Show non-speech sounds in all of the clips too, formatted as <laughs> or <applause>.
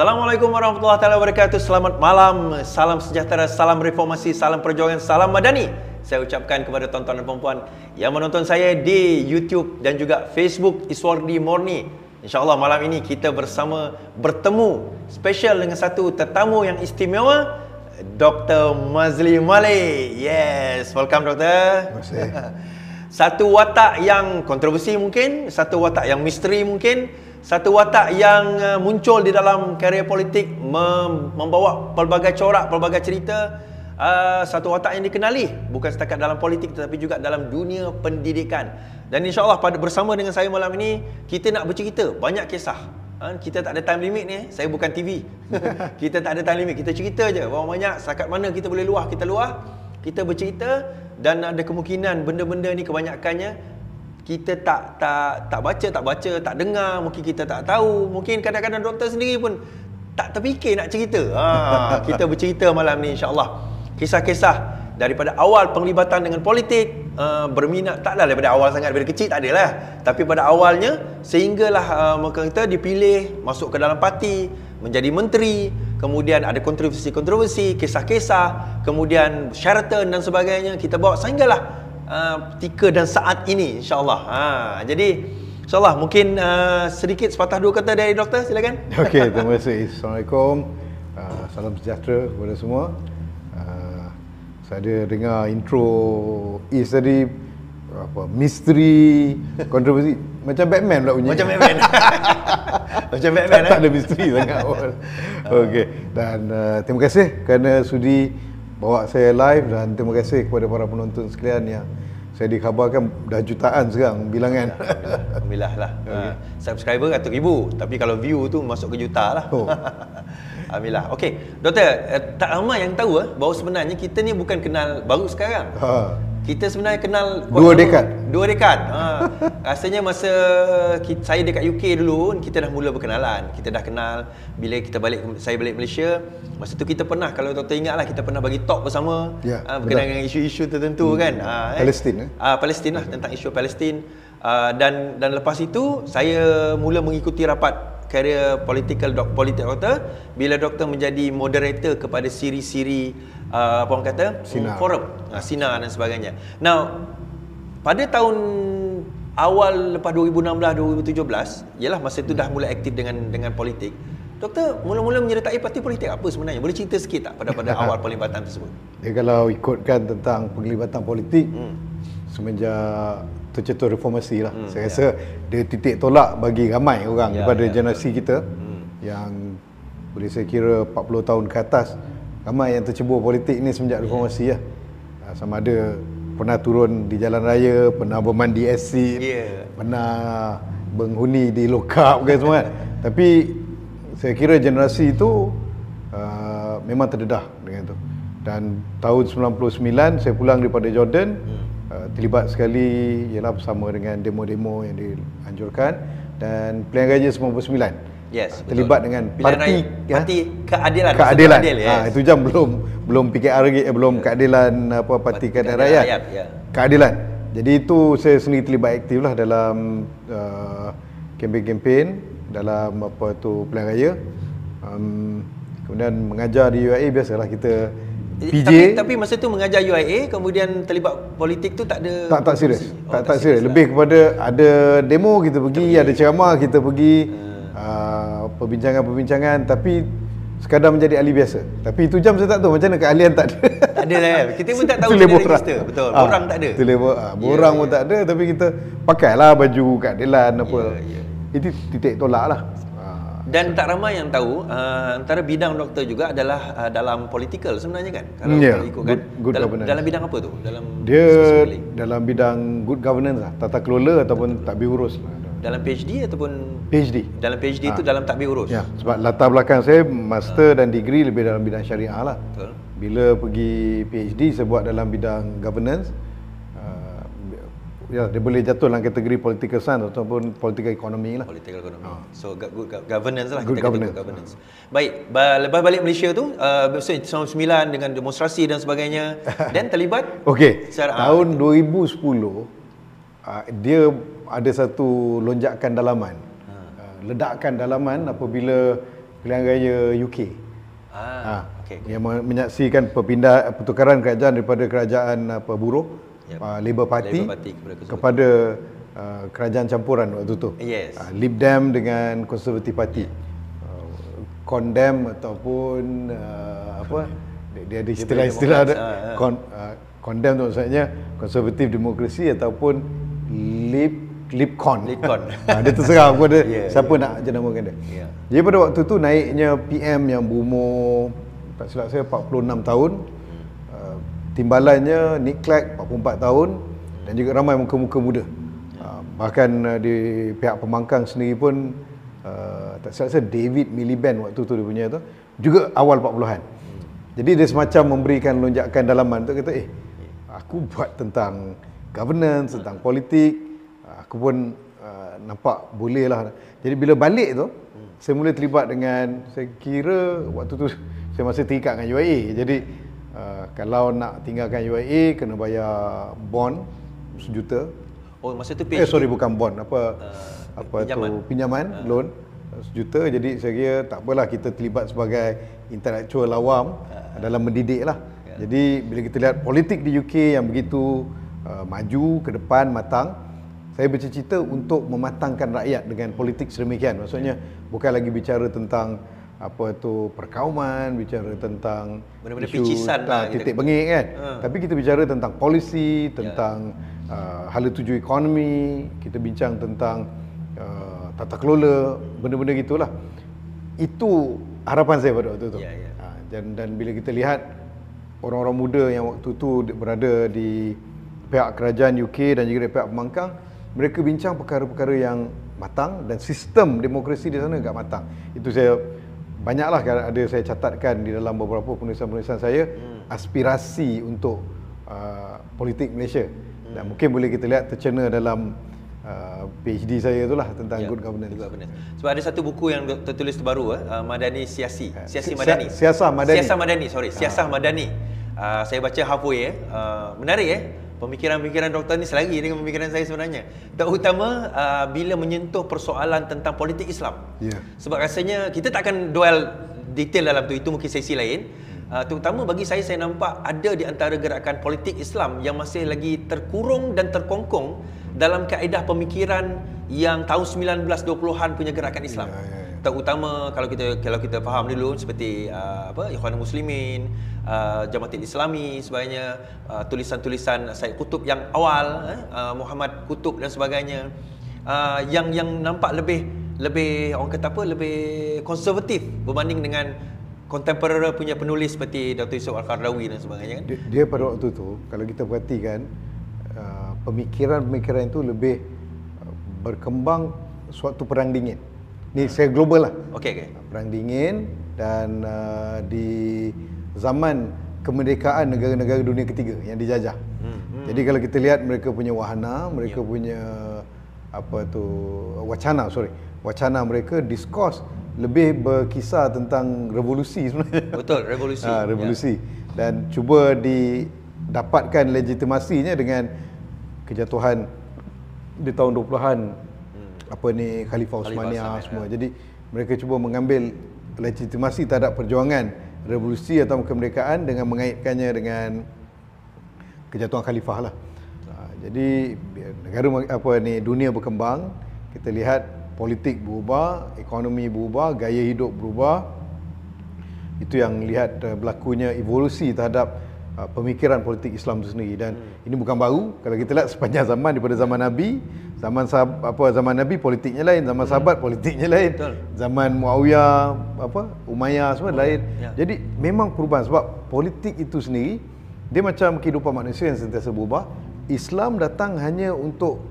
Assalamualaikum warahmatullahi wabarakatuh. Selamat malam, salam sejahtera, salam reformasi, salam perjuangan, salam madani. Saya ucapkan kepada tuan-tuan dan puan-puan yang menonton saya di YouTube dan juga Facebook Iswardi Morni. InsyaAllah malam ini kita bersama bertemu special dengan satu tetamu yang istimewa Dr. Mazli Malik. Yes, welcome doktor. Terima kasih. <laughs> Satu watak yang kontroversi mungkin, satu watak yang misteri mungkin, satu watak yang uh, muncul di dalam karier politik mem- membawa pelbagai corak, pelbagai cerita. Uh, satu watak yang dikenali bukan setakat dalam politik tetapi juga dalam dunia pendidikan. Dan insya-Allah bersama dengan saya malam ini kita nak bercerita banyak kisah. Ha, kita tak ada time limit ni, eh. saya bukan TV. <laughs> kita tak ada time limit, kita cerita je. Berapa banyak, setakat mana kita boleh luah, kita luah. Kita bercerita dan ada kemungkinan benda-benda ni kebanyakannya kita tak tak tak baca, tak baca, tak dengar, mungkin kita tak tahu, mungkin kadang-kadang doktor sendiri pun tak terfikir nak cerita. Ha, <laughs> kita bercerita malam ni insya-Allah. Kisah-kisah daripada awal penglibatan dengan politik uh, berminat taklah daripada awal sangat daripada kecil tak adalah tapi pada awalnya sehinggalah uh, mereka kita dipilih masuk ke dalam parti menjadi menteri kemudian ada kontroversi-kontroversi kisah-kisah kemudian Sheraton dan sebagainya kita bawa sehinggalah uh, ketika dan saat ini insyaallah ha jadi insyaallah mungkin uh, sedikit sepatah dua kata dari doktor silakan <laughs> Okey, terima kasih. Assalamualaikum. Uh, salam sejahtera kepada semua. Uh, saya ada dengar intro Is tadi apa misteri kontroversi macam Batman pula bunyi. macam Batman <laughs> macam Batman tak eh ada misteri sangat awal. <laughs> Okey. Dan uh, terima kasih kerana sudi bawa saya live dan terima kasih kepada para penonton sekalian yang saya dikhabarkan dah jutaan sekarang bilangan. Alhamdulillah lah. <laughs> Okay. subscriber ratus ribu. Tapi kalau view tu masuk ke juta lah. Oh. <laughs> Alhamdulillah. Okey, doktor, eh, tak ramai yang tahu eh, bahawa sebenarnya kita ni bukan kenal baru sekarang. Ha. Kita sebenarnya kenal Dua dekad. Dua dekad. Ha. <laughs> Rasanya masa kita, saya dekat UK dulu kita dah mula berkenalan. Kita dah kenal bila kita balik saya balik Malaysia. Masa tu kita pernah kalau doktor ingat lah kita pernah bagi talk bersama Ya, ha, berkenaan betul. dengan isu-isu tertentu hmm. kan. Ha, Palestin, eh? Ah Palestin lah tentang isu Palestin. Uh, dan dan lepas itu saya mula mengikuti rapat career political doc, politik doktor bila doktor menjadi moderator kepada siri-siri uh, apa orang kata Sinar. forum uh, sinar dan sebagainya. Now pada tahun awal lepas 2016 2017 ialah masa itu dah mula aktif dengan dengan politik. Doktor mula-mula menyertai parti politik apa sebenarnya? Boleh cerita sikit tak pada pada <laughs> awal pelibatan tersebut? Dia kalau ikutkan tentang penglibatan politik Hmm. semenjak tercetus reformasi lah. Saya rasa dia titik tolak bagi ramai orang Ya, daripada ya, generasi kita yang boleh saya kira 40 tahun ke atas ramai yang tercebur politik ni semenjak reformasi lah. Ah, Sama ada pernah turun di jalan raya, pernah bermandi asid, Ya. pernah menghuni di lokap ke semua kan. <laughs> Tapi saya kira generasi itu uh, memang terdedah dengan itu. Dan tahun 99 saya pulang daripada Jordan Hmm. uh, terlibat sekali ialah bersama dengan demo-demo yang dianjurkan dan pilihan raya 99. Yes, betul. terlibat dengan Pilihan parti raya, parti keadilan. keadilan. Adil, yes. ha, itu jam belum belum PKR lagi eh, belum keadilan apa parti keadilan Keadilan rakyat. Rakyat, ya. Keadilan. Jadi itu saya sendiri terlibat aktif lah dalam uh, kempen-kempen dalam apa tu pilihan raya. Um, kemudian mengajar di UIA biasalah kita PJ Tapi, tapi masa tu mengajar UIA kemudian terlibat politik tu tak ada tak tak serius. Oh, tak tak serius. Lebih kepada ada demo kita pergi, ada ceramah kita pergi, Hmm. Uh, perbincangan-perbincangan tapi sekadar menjadi ahli biasa. Tapi itu jam saya tak tahu macam mana keahlian tak ada. Tak ada lah. Kita pun tak tahu <laughs> kita borang. register. Betul. Ah, Borang tak ada. Tulis ah, Ya, borang pun ya. tak ada tapi kita pakailah baju keadilan apa. Ya, ya. Itu titik tolak lah. Ah, Dan tak ramai yang tahu uh, antara bidang doktor juga adalah uh, dalam political sebenarnya kan. Kalau Hmm, ya. ikutkan Good- good dalam, governance. dalam bidang apa tu? Dalam Dia dalam bidang good governance lah, tata kelola ataupun takbir urus lah. Dalam PhD ataupun PhD. dalam PhD itu dalam takbir urus. Ya, sebab latar belakang saya master dan degree lebih dalam bidang syariah lah. Betul. Bila pergi PhD saya buat dalam bidang governance. Uh, ya, dia boleh jatuh dalam kategori political science ataupun political economy lah. Political economy. So go- good go- governance lah Good kita kata governance. good governance. Baik, ba- lepas balik Malaysia tu uh, maksudnya tahun 9 dengan demonstrasi dan sebagainya <laughs> dan terlibat Okey, tahun 2010 uh, dia ada satu lonjakan dalaman. Ha. Uh, ledakan dalaman apabila pilihan raya UK. ah Ha, okey. Yang men- menyaksikan perpindah pertukaran kerajaan daripada kerajaan apa buruh Yep. uh, Labour Party, Labour Party kepada kepada uh, kerajaan campuran waktu tu. Yes. Uh, Lib Dem dengan Conservative Party. Uh, condemn ataupun uh, apa dia, dia ada istilah-istilah ada Democrats, ah, ah. con, uh, condemn tu maksudnya konservatif demokrasi ataupun lib libcon. Libcon. ha, <laughs> dia terserah kepada Ya, siapa nak jenamakan dia. Ya. Jadi pada waktu tu naiknya PM yang berumur tak silap saya 46 tahun. Uh, timbalannya Nick Clegg 44 tahun dan juga ramai muka-muka muda. Uh, bahkan uh, di pihak pembangkang sendiri pun uh, tak silap saya David Miliband waktu tu dia punya tu juga awal 40-an. Jadi dia semacam memberikan lonjakan dalaman tu kata eh aku buat tentang governance, tentang politik, aku pun uh, nampak boleh lah. Jadi bila balik tu, saya mula terlibat dengan, saya kira waktu tu saya masih terikat dengan UIA. Jadi uh, kalau nak tinggalkan UIA, kena bayar bond sejuta. Oh masa tu Eh PhD. sorry bukan bond, apa Uh, apa pinjaman. tu pinjaman, loan uh, sejuta. Jadi saya kira tak apalah kita terlibat sebagai intelektual awam dalam mendidik lah. Jadi bila kita lihat politik di UK yang begitu uh, maju ke depan matang, saya bercita-cita untuk mematangkan rakyat dengan politik sedemikian. Maksudnya bukan lagi bicara tentang apa tu perkauman, bicara tentang Benda-benda isu picisan lah kita titik kata. bengik kan. Ha. Tapi kita bicara tentang polisi, tentang uh, hala tuju ekonomi, kita bincang tentang uh, tata kelola, benda-benda gitulah. Itu harapan saya pada waktu itu. Ya, ya. Ha, dan dan bila kita lihat orang-orang muda yang waktu tu berada di pihak kerajaan UK dan juga di pihak pembangkang, mereka bincang perkara-perkara yang matang dan sistem demokrasi di sana agak matang. Itu saya banyaklah kan ada saya catatkan di dalam beberapa penulisan-penulisan saya Hmm. aspirasi untuk uh, politik Malaysia. Dan mungkin boleh kita lihat tercena dalam uh, PhD saya itulah tentang Ya, good governance. Good governance. Sebab ada satu buku yang tertulis terbaru eh, uh, Madani Siasi. Siasi Si- Madani. si- Siasah Madani. Siasah Madani, sorry. Siasah Madani. Uh, saya baca halfway eh. Uh, menarik eh. Pemikiran-pemikiran doktor ni selagi dengan pemikiran saya sebenarnya. Terutama uh, bila menyentuh persoalan tentang politik Islam. Ya. Sebab rasanya kita tak akan duel detail dalam tu. Itu mungkin sesi lain. Uh, terutama bagi saya saya nampak ada di antara gerakan politik Islam yang masih lagi terkurung dan terkongkong dalam kaedah pemikiran yang tahun 1920-an punya gerakan Islam. Ya, ya, ya. Terutama kalau kita kalau kita faham dulu seperti uh, apa Ikhwanul Muslimin, uh, Jamaatul Islami sebagainya, uh, tulisan-tulisan Said Kutub yang awal, eh, uh, Muhammad Kutub dan sebagainya. Uh, yang yang nampak lebih lebih orang kata apa lebih konservatif berbanding dengan contemporary punya penulis seperti Dr. Yusuf Al-Qardawi dan sebagainya kan. Dia, dia pada waktu tu kalau kita perhatikan pemikiran-pemikiran itu lebih uh, berkembang suatu perang dingin. Ni saya global lah. Okey okey. Perang dingin dan uh, di zaman kemerdekaan negara-negara dunia ketiga yang dijajah. Hmm, hmm. Jadi kalau kita lihat mereka punya wahana, mereka yeah. punya apa tu wacana sorry, wacana mereka diskurs lebih berkisar tentang revolusi sebenarnya. Betul, revolusi. <laughs> ha, revolusi. Yeah. Dan cuba didapatkan legitimasinya dengan kejatuhan di tahun 20-an apa ni Khalifah Utsmaniyah semua. Ya. Jadi mereka cuba mengambil legitimasi terhadap perjuangan revolusi atau kemerdekaan dengan mengaitkannya dengan kejatuhan khalifah lah. Ha, jadi negara apa ni dunia berkembang, kita lihat politik berubah, ekonomi berubah, gaya hidup berubah. Itu yang lihat uh, berlakunya evolusi terhadap uh, pemikiran politik Islam itu sendiri dan hmm. ini bukan baru kalau kita lihat sepanjang zaman daripada zaman Nabi Zaman sahab, apa zaman Nabi politiknya lain, zaman hmm. sahabat politiknya lain. Betul. Zaman Muawiyah, apa Umayyah semua oh, lain. Ya. Jadi memang perubahan sebab politik itu sendiri dia macam kehidupan manusia yang sentiasa berubah. Islam datang hanya untuk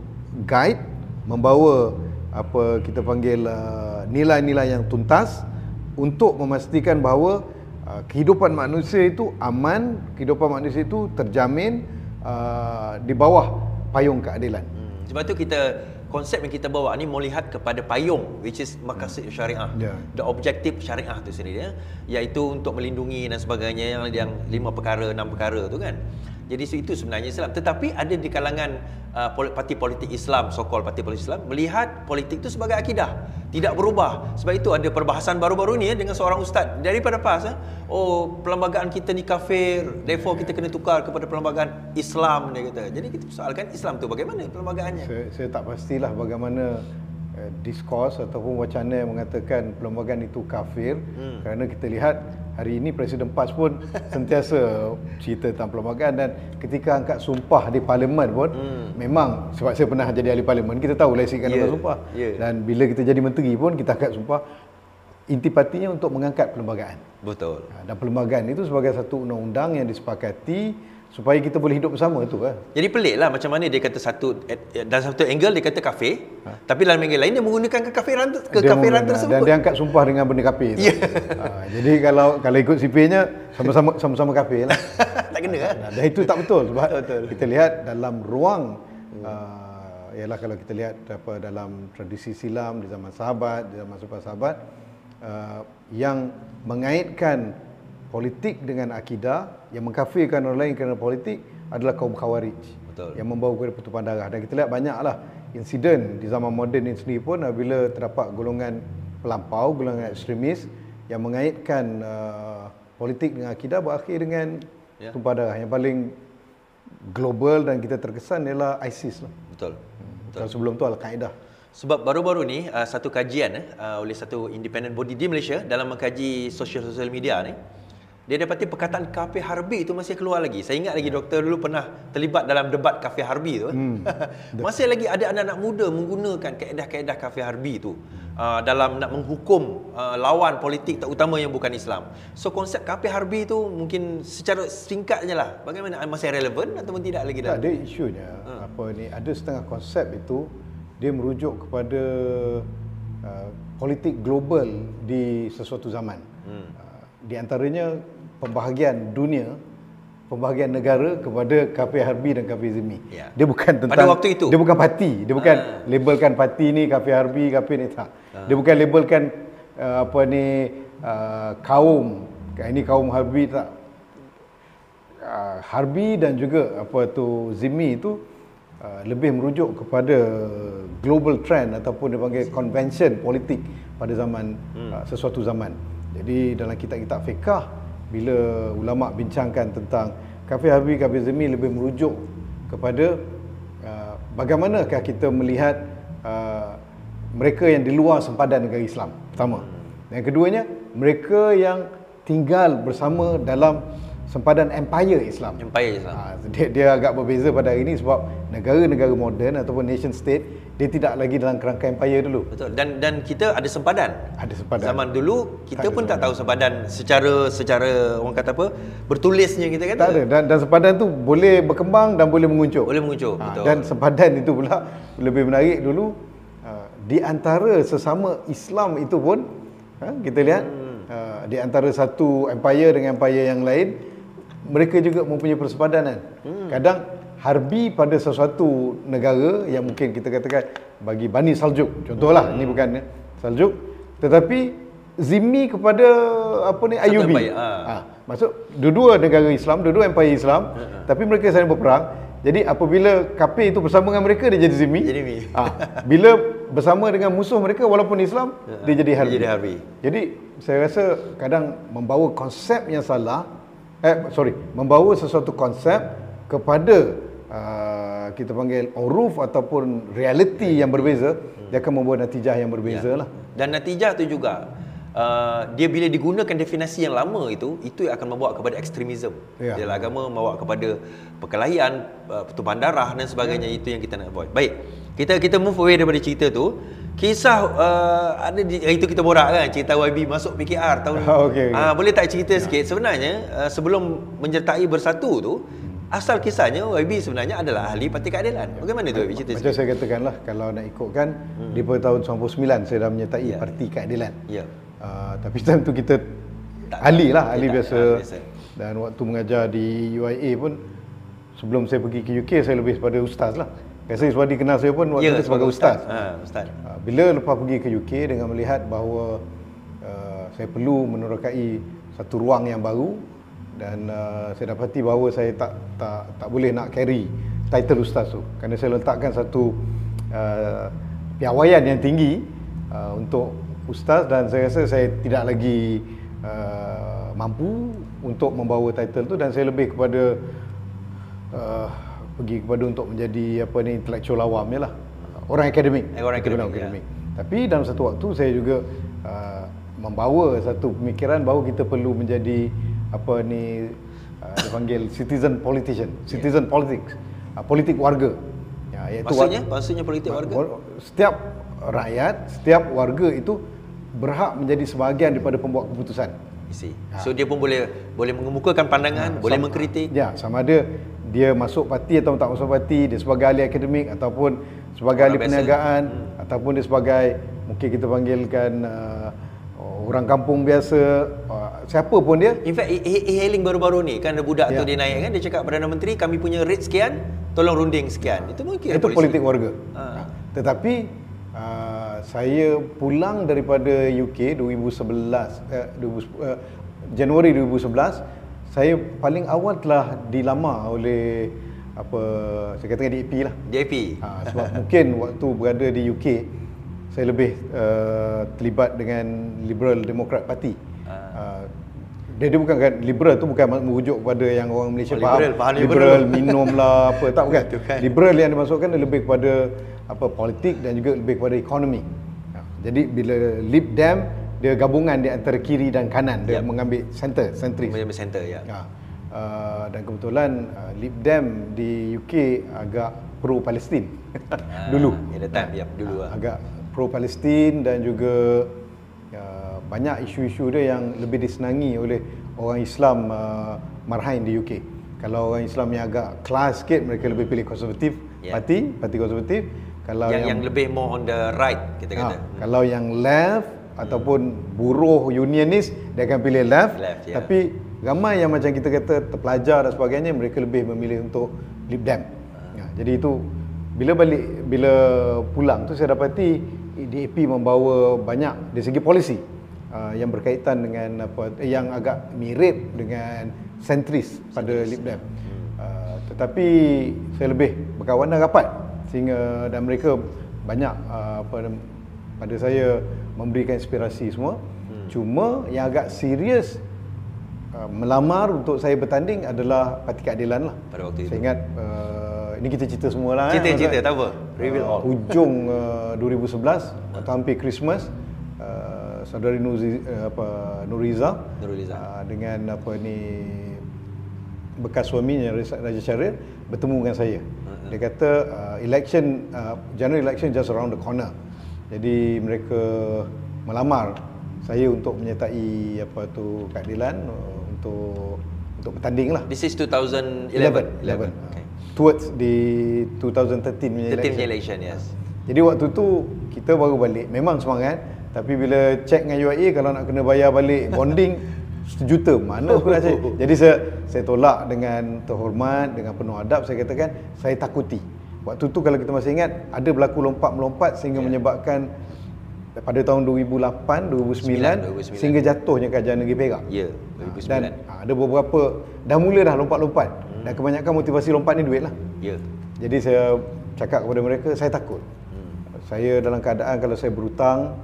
guide, membawa apa kita panggil uh, nilai-nilai yang tuntas untuk memastikan bahawa uh, kehidupan manusia itu aman, kehidupan manusia itu terjamin uh, di bawah payung keadilan. Sebab tu kita konsep yang kita bawa ni melihat kepada payung which is maqasid hmm. syariah. Yeah. The objective syariah tu sendiri ya, iaitu untuk melindungi dan sebagainya yang yang lima perkara, enam perkara tu kan. Jadi itu sebenarnya Islam. Tetapi ada di kalangan uh, parti politik Islam, sokol parti politik Islam, melihat politik itu sebagai akidah. Tidak berubah. Sebab itu ada perbahasan baru-baru ni ya, dengan seorang ustaz. Daripada PAS, ya, oh perlembagaan kita ni kafir, therefore kita kena tukar kepada perlembagaan Islam. Dia kata. Jadi kita soalkan Islam tu bagaimana perlembagaannya? Saya, saya tak pastilah bagaimana uh, diskurs ataupun wacana yang mengatakan perlembagaan itu kafir. Hmm. Kerana kita lihat hari ini Presiden PAS pun <laughs> sentiasa cerita tentang perlembagaan dan ketika angkat sumpah di parlimen pun hmm. memang sebab saya pernah jadi ahli parlimen kita tahu lesikan yeah. sumpah yeah. dan bila kita jadi menteri pun kita angkat sumpah intipatinya untuk mengangkat perlembagaan betul ha, dan perlembagaan itu sebagai satu undang-undang yang disepakati supaya kita boleh hidup bersama tu kan. Jadi pelik lah macam mana dia kata satu dalam satu angle dia kata kafe, ha. tapi dalam angle lain dia menggunakan kekafiran kekafiran tersebut. Dan dia angkat sumpah dengan benda kafe tu. Yeah. Ha, jadi kalau kalau ikut CP-nya sama-sama sama-sama kafe lah. <laughs> tak kena kan? dan itu tak betul sebab <laughs> betul. kita lihat dalam ruang hmm. uh, ialah kalau kita lihat apa dalam tradisi silam di zaman sahabat, di zaman sahabat uh, yang mengaitkan politik dengan akidah yang mengkafirkan orang lain kerana politik adalah kaum khawarij Betul. yang membawa kepada pertumpahan darah dan kita lihat banyaklah insiden di zaman moden ini sendiri pun bila terdapat golongan pelampau golongan ekstremis yang mengaitkan uh, politik dengan akidah berakhir dengan ya. tumpahan darah yang paling global dan kita terkesan ialah ISIS lah. Betul. Betul. Dan sebelum tu Al-Qaeda. Sebab baru-baru ni uh, satu kajian uh, oleh satu independent body di Malaysia dalam mengkaji sosial-sosial media ni dia dapati perkataan kafe harbi itu masih keluar lagi. Saya ingat lagi doktor dulu pernah terlibat dalam debat kafe harbi itu. Hmm. <laughs> masih lagi ada anak-anak muda menggunakan kaedah-kaedah kafe harbi itu uh, dalam nak menghukum uh, lawan politik terutama yang bukan Islam. So konsep kafe harbi itu mungkin secara singkatnya lah. Bagaimana masih relevan ataupun tidak lagi dalam? Tak ada isunya. Hmm. Apa ni ada setengah konsep itu dia merujuk kepada uh, politik global di sesuatu zaman. Hmm. Uh, di antaranya pembahagian dunia pembahagian negara kepada kafe harbi dan kafe zimi. Ya. Dia bukan tentang Pada waktu itu. Dia bukan parti. Dia bukan ha. labelkan parti ni kafe harbi, kafe ni tak. Ha. Dia bukan labelkan uh, apa ni uh, kaum. Ini kaum harbi tak. Uh, harbi dan juga apa tu zimi itu uh, lebih merujuk kepada global trend ataupun dipanggil convention politik pada zaman hmm. uh, sesuatu zaman. Jadi dalam kitab-kitab fiqah bila ulama bincangkan tentang kafir harbi kafir zemi lebih merujuk kepada uh, bagaimanakah kita melihat uh, mereka yang di luar sempadan negara Islam pertama yang keduanya mereka yang tinggal bersama dalam sempadan empire Islam. Empire Islam. Ha, dia, dia agak berbeza pada hari ini sebab negara-negara moden ataupun nation state dia tidak lagi dalam kerangka empire dulu. Betul. Dan dan kita ada sempadan. Ada sempadan. Zaman dulu kita Tak pun tak tahu sempadan secara secara orang kata apa? bertulisnya kita kata. Tak ada dan, dan sempadan tu boleh berkembang dan boleh menguncur. Boleh menguncur. Ha, betul. dan sempadan itu pula lebih menarik dulu uh, di antara sesama Islam itu pun ha, kita lihat hmm. uh, di antara satu empire dengan empire yang lain mereka juga mempunyai persepadanan. Hmm. Kadang harbi pada sesuatu negara yang mungkin kita katakan bagi Bani Saljuk contohlah hmm. ini bukan eh, Saljuk tetapi zimmi kepada apa ni Ayubi. empire, ha. Ha, maksud dua-dua negara Islam, dua-dua empire Islam, uh-huh. tapi mereka saling berperang. Jadi apabila kafir itu bersama dengan mereka dia jadi zimmi. Jadi zimmi. Ha, bila bersama dengan musuh mereka walaupun Islam uh-huh. dia jadi harbi. Dia jadi harbi. Jadi saya rasa kadang membawa konsep yang salah eh sorry, membawa sesuatu konsep kepada uh, kita panggil uruf ataupun reality yang berbeza, dia akan membawa natijah yang berbeza lah. Dan natijah tu juga uh, dia bila digunakan definisi yang lama itu itu yang akan membawa kepada ekstremisme. Ya. Dalam agama membawa kepada perkelahian, uh, pertumpahan darah dan sebagainya Ya. itu yang kita nak avoid. Baik. Kita kita move away daripada cerita tu. Kisah uh, ada di, itu kita borak kan cerita YB masuk PKR tahun <laughs> Ah, okey, okey. Ah, boleh tak cerita sikit sebenarnya uh, sebelum menyertai bersatu tu asal kisahnya YB sebenarnya adalah ahli parti keadilan. Bagaimana tu YB cerita Macam saya katakan lah Kalau nak ikutkan hmm. Di tahun 99 Saya dah menyertai Ya. yeah. Parti Keadilan Ya. uh, Tapi time tu kita Tak- Ahli lah Ahli biasa. biasa. Dan waktu mengajar di UIA pun Sebelum saya pergi ke UK Saya lebih kepada ustaz lah Saya sebab dikenal saya pun Waktu Ya, itu sebagai ustaz, Ha, ustaz. Uh, Bila lepas pergi ke UK Dengan melihat bahawa uh, Saya perlu menerokai Satu ruang yang baru Dan uh, saya dapati bahawa Saya tak tak tak boleh nak carry Title ustaz tu Kerana saya letakkan satu uh, Piawaian yang tinggi uh, Untuk ustaz Dan saya rasa saya tidak lagi uh, Mampu Untuk membawa title tu Dan saya lebih kepada uh, pergi kepada untuk menjadi apa ni intellectual awam lah. Orang akademik. Eh, orang Kita bilang akademik, ya. Tapi dalam satu waktu saya juga uh, membawa satu pemikiran bahawa kita perlu menjadi apa ni uh, dia panggil citizen politician, citizen politics, uh, politik warga. Ya, iaitu Maksudnya, wa- maksudnya politik warga. Setiap rakyat, setiap warga itu berhak menjadi sebahagian daripada pembuat keputusan. See. So dia pun boleh boleh mengemukakan pandangan, boleh mengkritik. Ya, sama ada dia masuk parti atau tak masuk parti, dia sebagai ahli akademik ataupun sebagai Orang ahli biasa. perniagaan ataupun dia sebagai mungkin kita panggilkan uh, orang kampung biasa, uh, siapa pun dia. In fact, e-hailing baru-baru ni kan ada budak tu Ya. dia naik kan dia cakap Perdana Menteri kami punya rate sekian, tolong runding sekian. Itu mungkin Itu politik warga. Ha. Tetapi uh, saya pulang daripada UK 2011 uh, 2010, uh, Januari 2011 saya paling awal telah dilamar oleh apa saya katakan DAP lah. DAP. Ha, sebab mungkin waktu berada di UK saya lebih uh, terlibat dengan Liberal Democrat Party. Uh, dia, dia bukan kan liberal tu bukan merujuk kepada yang orang Malaysia Oh, faham liberal, faham liberal liberal. minum lah <laughs> apa tak bukan. Bukan. Liberal yang dimasukkan lebih kepada apa politik dan juga lebih kepada ekonomi. Ha, jadi bila Lib Dem dia gabungan di antara kiri dan kanan dia Yep. mengambil center, sentris. Macam center ya. Ya. Uh, dan kebetulan uh, Lib Dem di UK agak pro Palestin <laughs> dulu. At the time, yep, dulu lah. Agak pro Palestin dan juga uh, banyak isu-isu dia yang lebih disenangi oleh orang Islam uh, marhain di UK. Kalau orang Islam yang agak kelas sikit mereka lebih pilih konservatif Yeah. parti, parti konservatif. Kalau Yang, yang lebih more on the right kita Ha, kata. kalau yang left ataupun buruh unionis dia akan pilih left, Left, ya. tapi ramai yang macam kita kata terpelajar dan sebagainya mereka lebih memilih untuk Lib Dem. Ya, jadi itu bila balik bila pulang tu saya dapati DAP membawa banyak dari segi polisi uh, yang berkaitan dengan apa yang agak mirip dengan sentris pada Lib Dem. Uh, tetapi saya lebih berkawan dan rapat sehingga dan mereka banyak uh, apa pada saya memberikan inspirasi semua. Hmm. Cuma yang agak serius uh, melamar untuk saya bertanding adalah Parti Keadilan lah. Pada waktu saya itu. ingat uh, ini kita cerita semua lah. Cerita, eh, cerita, tak apa. Reveal Uh, all. Hujung uh, 2011 waktu hampir Christmas uh, saudari Nuriza, uh, apa Nuriza, Nurul Izzah. uh, dengan apa ni bekas suaminya Raja Syaril bertemu dengan saya. Ha. Dia kata uh, election uh, general election just around the corner. Jadi mereka melamar saya untuk menyertai apa tu keadilan uh, untuk untuk bertanding lah. This is 2011. 11. 11. Okay. Towards di 2013 punya 13 election. election, yes. Jadi waktu tu kita baru balik. Memang semangat. Tapi bila check dengan UIA kalau nak kena bayar balik <laughs> bonding sejuta mana aku nak cek. <laughs> Jadi saya saya tolak dengan terhormat dengan penuh adab saya katakan saya takuti. Waktu tu kalau kita masih ingat ada berlaku lompat-melompat sehingga yeah. menyebabkan pada tahun 2008 2009, 2009. sehingga jatuhnya kerajaan negeri Perak. Ya, Ah, 2009. Dan ah, ada beberapa dah mula dah lompat-lompat. Dan kebanyakan motivasi lompat ni duit lah. Ya. Jadi saya cakap kepada mereka saya takut. Hmm. Saya dalam keadaan kalau saya berhutang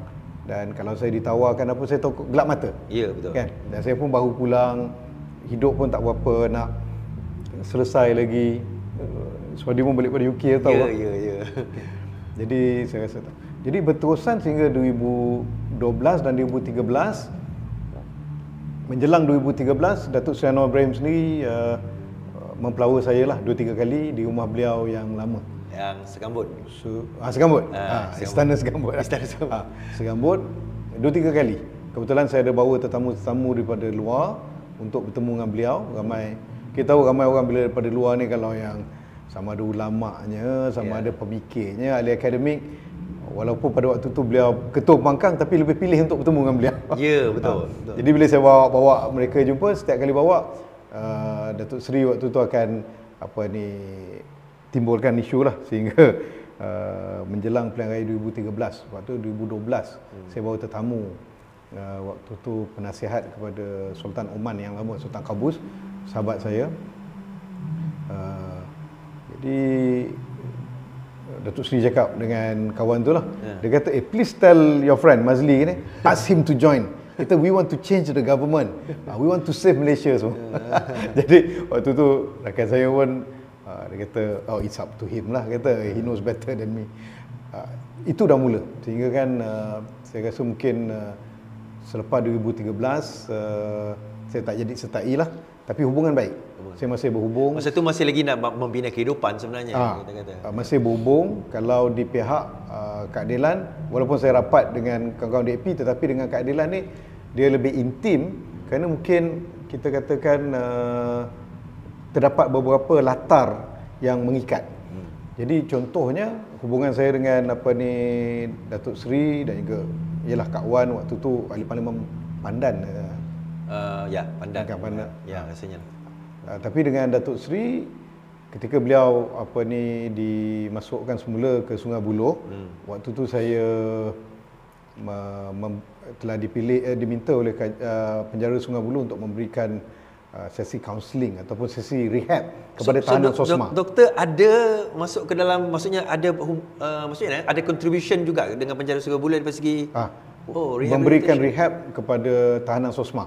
dan kalau saya ditawarkan apa saya takut gelap mata. Ya, betul. Kan? Dan saya pun baru pulang hidup pun tak berapa nak selesai lagi. Sebab dia pun balik pada UK tahu. Ya, tak? ya, ya. <laughs> Jadi saya rasa tak. Jadi berterusan sehingga 2012 dan 2013 menjelang 2013 Datuk Seri Anwar Ibrahim sendiri uh, mempelawa saya lah 2 3 kali di rumah beliau yang lama. Yang segambut. So, ah, Segambut. Ah, Ah, Istana Segambut. Istana Segambut. Ah, Segambut dua tiga kali. Kebetulan saya ada bawa tetamu-tetamu daripada luar untuk bertemu dengan beliau. Ramai kita tahu ramai orang bila daripada luar ni kalau yang sama ada ulamanya, sama Ya. ada pemikirnya, ahli akademik walaupun pada waktu tu beliau ketua pembangkang tapi lebih pilih untuk bertemu dengan beliau. Ya, betul. Ah, betul. Jadi bila saya bawa bawa mereka jumpa setiap kali bawa uh, Datuk Seri waktu tu akan apa ni timbulkan isu lah sehingga uh, menjelang pilihan raya 2013 waktu 2012 hmm. saya bawa tetamu uh, waktu tu penasihat kepada Sultan Oman yang lama Sultan Qabus sahabat saya uh, jadi Datuk Seri cakap dengan kawan tu lah. Ya. Dia kata, eh please tell your friend Mazli ni, ask him to join. Kita we want to change the government. Uh, we want to save Malaysia semua. <laughs> Jadi waktu tu rakan saya pun uh, dia kata, oh it's up to him lah. Kata he knows better than me. Uh, itu dah mula. Sehingga kan uh, saya rasa mungkin uh, selepas 2013 uh, saya tak jadi sertai lah. Tapi hubungan baik. Saya masih berhubung. Masa tu masih lagi nak membina kehidupan sebenarnya Ah, kita kata. ah, masih berhubung kalau di pihak uh, keadilan walaupun saya rapat dengan kawan-kawan DAP tetapi dengan keadilan ni dia lebih intim kerana mungkin kita katakan uh, terdapat beberapa latar yang mengikat. Hmm. Jadi contohnya hubungan saya dengan apa ni Datuk Seri dan juga ialah Kak Wan waktu tu ahli parlimen Pandan uh, ya, pandan. Dekat Pandan. Ya, rasanya. Uh, tapi dengan Datuk Seri ketika beliau apa ni dimasukkan semula ke Sungai Buloh, hmm. waktu tu saya me- mem- telah dipilih eh, diminta oleh uh, penjara Sungai Buloh untuk memberikan uh, sesi kaunseling ataupun sesi rehab kepada tahanan dok- sosma. dok- doktor ada masuk ke dalam maksudnya ada uh, maksudnya eh, ada contribution juga dengan penjara Sungai Buloh dari segi Ah, oh memberikan rehabilitation. rehab kepada tahanan sosma.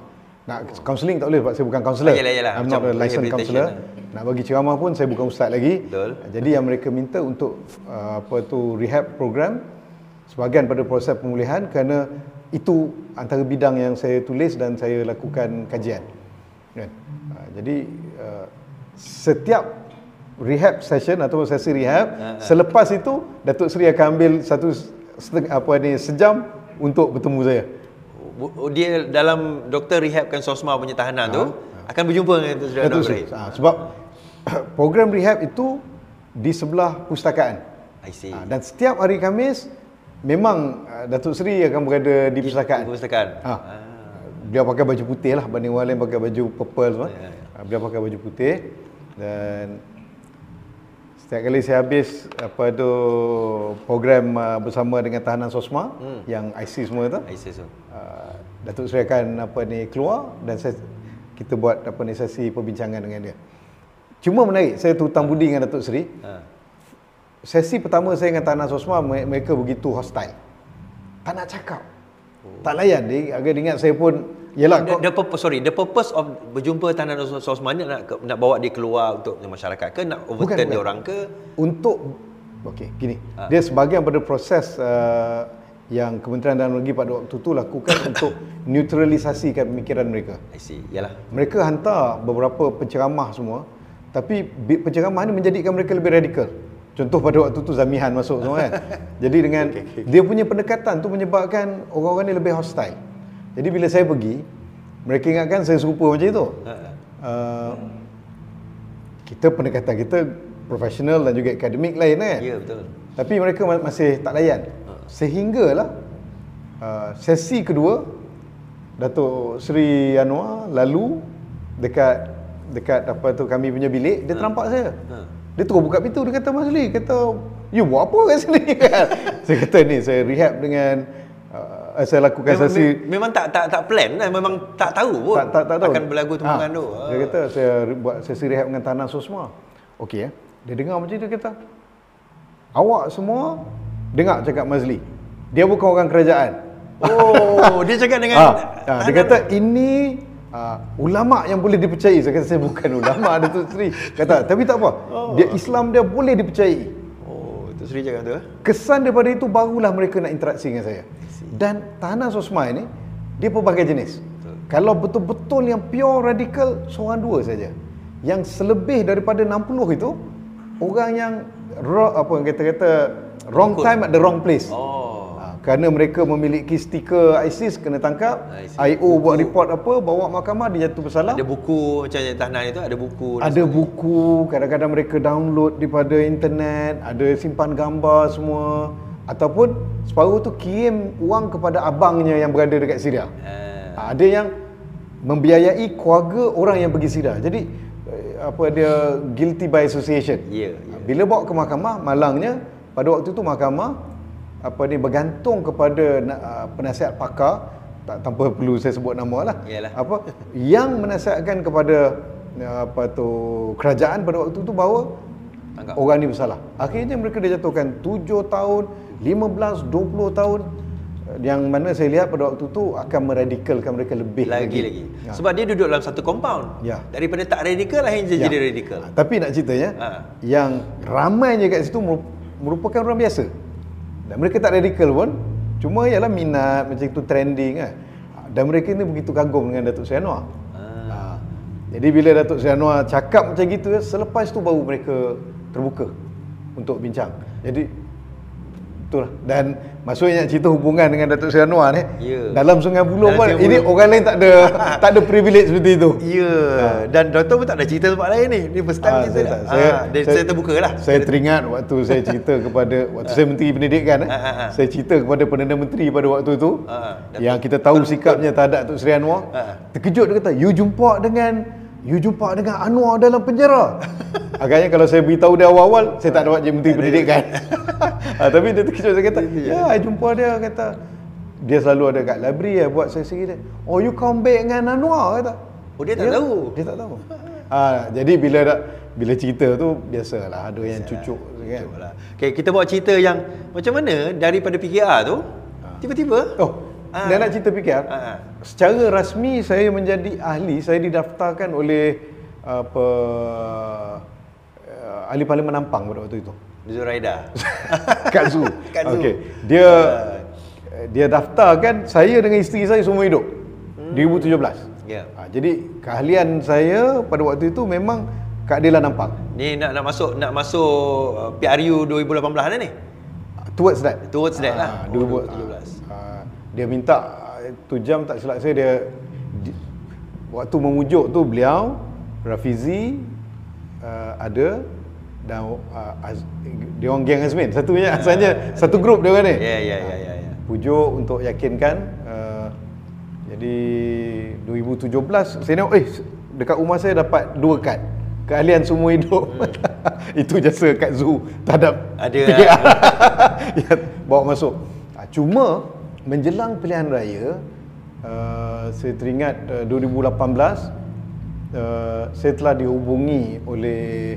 Nak kaunseling tak boleh sebab saya bukan kaunselor. Ah, yelah, yelah. I'm not a licensed counselor. Nak bagi ceramah pun saya bukan ustaz lagi. Betul. Jadi yang mereka minta untuk uh, apa tu rehab program sebahagian pada proses pemulihan kerana itu antara bidang yang saya tulis dan saya lakukan kajian. Kan? Uh, jadi uh, setiap rehab session atau sesi rehab Ah, selepas itu Datuk Seri akan ambil satu setengah apa ni sejam untuk bertemu saya. Oh, dia dalam doktor rehabkan sosma punya tahanan tu akan berjumpa dengan Datuk Seri Anwar Datuk Seri. Ibrahim. Ha, sebab <coughs> program rehab itu di sebelah pustakaan. I see. Ha, dan setiap hari Khamis memang Datuk Seri akan berada di pustakaan. Perpustakaan. Ha. Beliau pakai baju putih lah banding orang lain pakai baju purple semua. Ya, ya. Ha, beliau pakai baju putih dan setiap kali saya habis apa tu program uh, bersama dengan tahanan sosma hmm. yang IC semua tu I see so. Uh, Datuk Seri akan apa ni keluar dan saya kita buat apa ni sesi perbincangan dengan dia. Cuma menarik, saya tu hutang budi dengan Datuk Seri. Ha. Sesi pertama saya dengan Tanah Sosma me- mereka begitu hostile. Tak nak cakap. Oh. Tak layan dia agak ingat saya pun yalah The, the purpose, sorry, the purpose of berjumpa sos- sosma ni nak nak bawa dia keluar untuk masyarakat ke nak overturn bukan. dia orang ke? untuk okey gini. Ha. Dia sebahagian pada proses uh, yang Kementerian Dalam Negeri pada waktu tu lakukan <coughs> untuk neutralisasikan pemikiran mereka. I see. Yalah. Mereka hantar beberapa penceramah semua Tapi penceramah ni menjadikan mereka lebih radikal. Contoh pada waktu tu Zamihan masuk semua kan. <laughs> Jadi dengan okay, okay. dia punya pendekatan tu menyebabkan orang-orang ni lebih hostile. Jadi bila saya pergi, mereka ingatkan saya serupa macam itu. Uh, kita pendekatan kita profesional dan juga akademik lain kan. Ya betul. Tapi mereka ma- masih tak layan. Sehinggalah uh, sesi kedua Datuk Seri Anwar lalu dekat dekat apa tu kami punya bilik dia ternampak saya. Dia terus buka pintu dia kata Mas Lee kata you buat apa kat sini <laughs> kan. saya kata ni saya rehab dengan uh, saya lakukan Memang, sesi me- memang tak tak tak plan lah, memang tak tahu pun. tak, tak, tak tahu. Akan berlagu tumbuhan Ha, tu. Dia kata saya buat sesi rehab dengan tanah sosma. Okey eh. Dia dengar macam tu dia kata. Awak semua dengar cakap Mazli. Dia bukan orang kerajaan. Oh, dia cakap dengan <laughs> Ha, ha, dia kata ini uh, ulama yang boleh dipercayai. Saya kata saya bukan ulama Datuk Seri. Kata tapi tak apa. Dia Islam dia boleh dipercayai. Oh, tu Seri cakap tu. eh? Kesan daripada itu barulah mereka nak interaksi dengan saya. Dan tanah sosma ini dia pelbagai jenis. Kalau betul-betul yang pure radikal seorang dua saja. Yang selebih daripada 60 itu orang yang apa yang kita kata wrong Ikut. time at the wrong place. Oh. Ha, kerana mereka memiliki stiker ISIS kena tangkap, see. IO buat report apa, bawa mahkamah dia jatuh bersalah. Ada buku macam yang tahanan itu ada buku. Ada buku, kadang-kadang mereka download daripada internet, ada simpan gambar semua ataupun separuh tu kirim wang kepada abangnya yang berada dekat Syria. Ha, ada yang membiayai keluarga orang yang pergi Syria. Jadi eh, apa dia guilty by association. Ya, ya. Bila bawa ke mahkamah, malangnya pada waktu tu mahkamah apa ni bergantung kepada ah, penasihat pakar tak tanpa perlu saya sebut nama lah. Yalah. Apa yang menasihatkan kepada ah, apa tu kerajaan pada waktu tu bahawa Tangkap. orang ni bersalah. Akhirnya mereka dijatuhkan 7 tahun, 15, 20 tahun yang mana saya lihat pada waktu tu akan meradikalkan mereka lebih lagi lagi. Ya. Sebab dia duduk dalam satu compound. Ya. Daripada tak radikal akhirnya dia Ya. jadi radikal. Ha, Tapi nak ceritanya, Ha. yang ramainya kat situ merupakan orang biasa. Dan mereka tak radikal pun, cuma ialah minat macam itu trending kan. Dan mereka ni begitu kagum dengan Datuk Seri Anwar. Ha. Jadi bila Datuk Seri Anwar cakap macam gitu, selepas tu baru mereka terbuka untuk bincang. Jadi itulah dan maksudnya cerita hubungan dengan Datuk Seri Anwar ni Ya. dalam Sungai Buloh pun Sungai ini Buloh. orang lain tak ada <laughs> tak ada privilege seperti itu. Ya, dan doktor pun tak ada cerita tempat lain ni. Ni first time kita. saya, dah. tak. saya, Ah, saya, terbuka lah. Saya teringat waktu saya cerita <laughs> kepada waktu saya Menteri Pendidikan eh, Ah, ah, ah. saya cerita kepada Perdana Menteri pada waktu itu Ah, ah. yang kita tahu sikapnya terhadap Datuk Seri Anwar. Ah. Terkejut dia kata, "You jumpa dengan you jumpa dengan Anwar dalam penjara." <laughs> Agaknya kalau saya beritahu dia awal-awal, saya tak dapat jadi Menteri Pendidikan. <laughs> ah, tapi dia terkejut saya kata, "Ya, I jumpa dia kata dia selalu ada kat library ya buat sesi dia. Oh, you come back dengan Anwar kata. Oh, dia tak Ya, tahu. Dia tak tahu. Ah, jadi bila dah bila cerita tu biasalah ada yang cucuk kan. Betul lah. Okay, kita bawa cerita yang macam mana daripada PKR tu, tiba-tiba. Oh, Ah. dan nak cerita PKR. Ah, ah. Secara rasmi saya menjadi ahli, saya didaftarkan oleh apa uh, ahli parlimen Nampang pada waktu itu. Zuraida. Kak Zu. Kak Zu. Okey. Dia dia daftarkan saya dengan isteri saya semua hidup. Hmm. 2017. Ya. Ha, jadi keahlian saya pada waktu itu memang keadilan Nampang. Ni nak nak masuk nak masuk uh, PRU 2018 dah ni. Towards that. Towards that lah. Ah, Oh, 2017. Ah, dia minta tu jam tak silap saya dia di, waktu memujuk tu beliau Rafizi uh, ada dan uh, Az, dia orang geng Azmin satunya asalnya satu grup dia orang ni. Ya ya ya ya ya. Pujuk untuk yakinkan uh, jadi 2017 saya tengok eh dekat rumah saya dapat dua kad. Keahlian semua hidup. <laughs> Itu jasa kad Zu terhadap Ada, PKR <laughs> ya, bawa masuk. Ah, cuma menjelang pilihan raya uh, saya teringat uh, 2018 uh, saya telah dihubungi oleh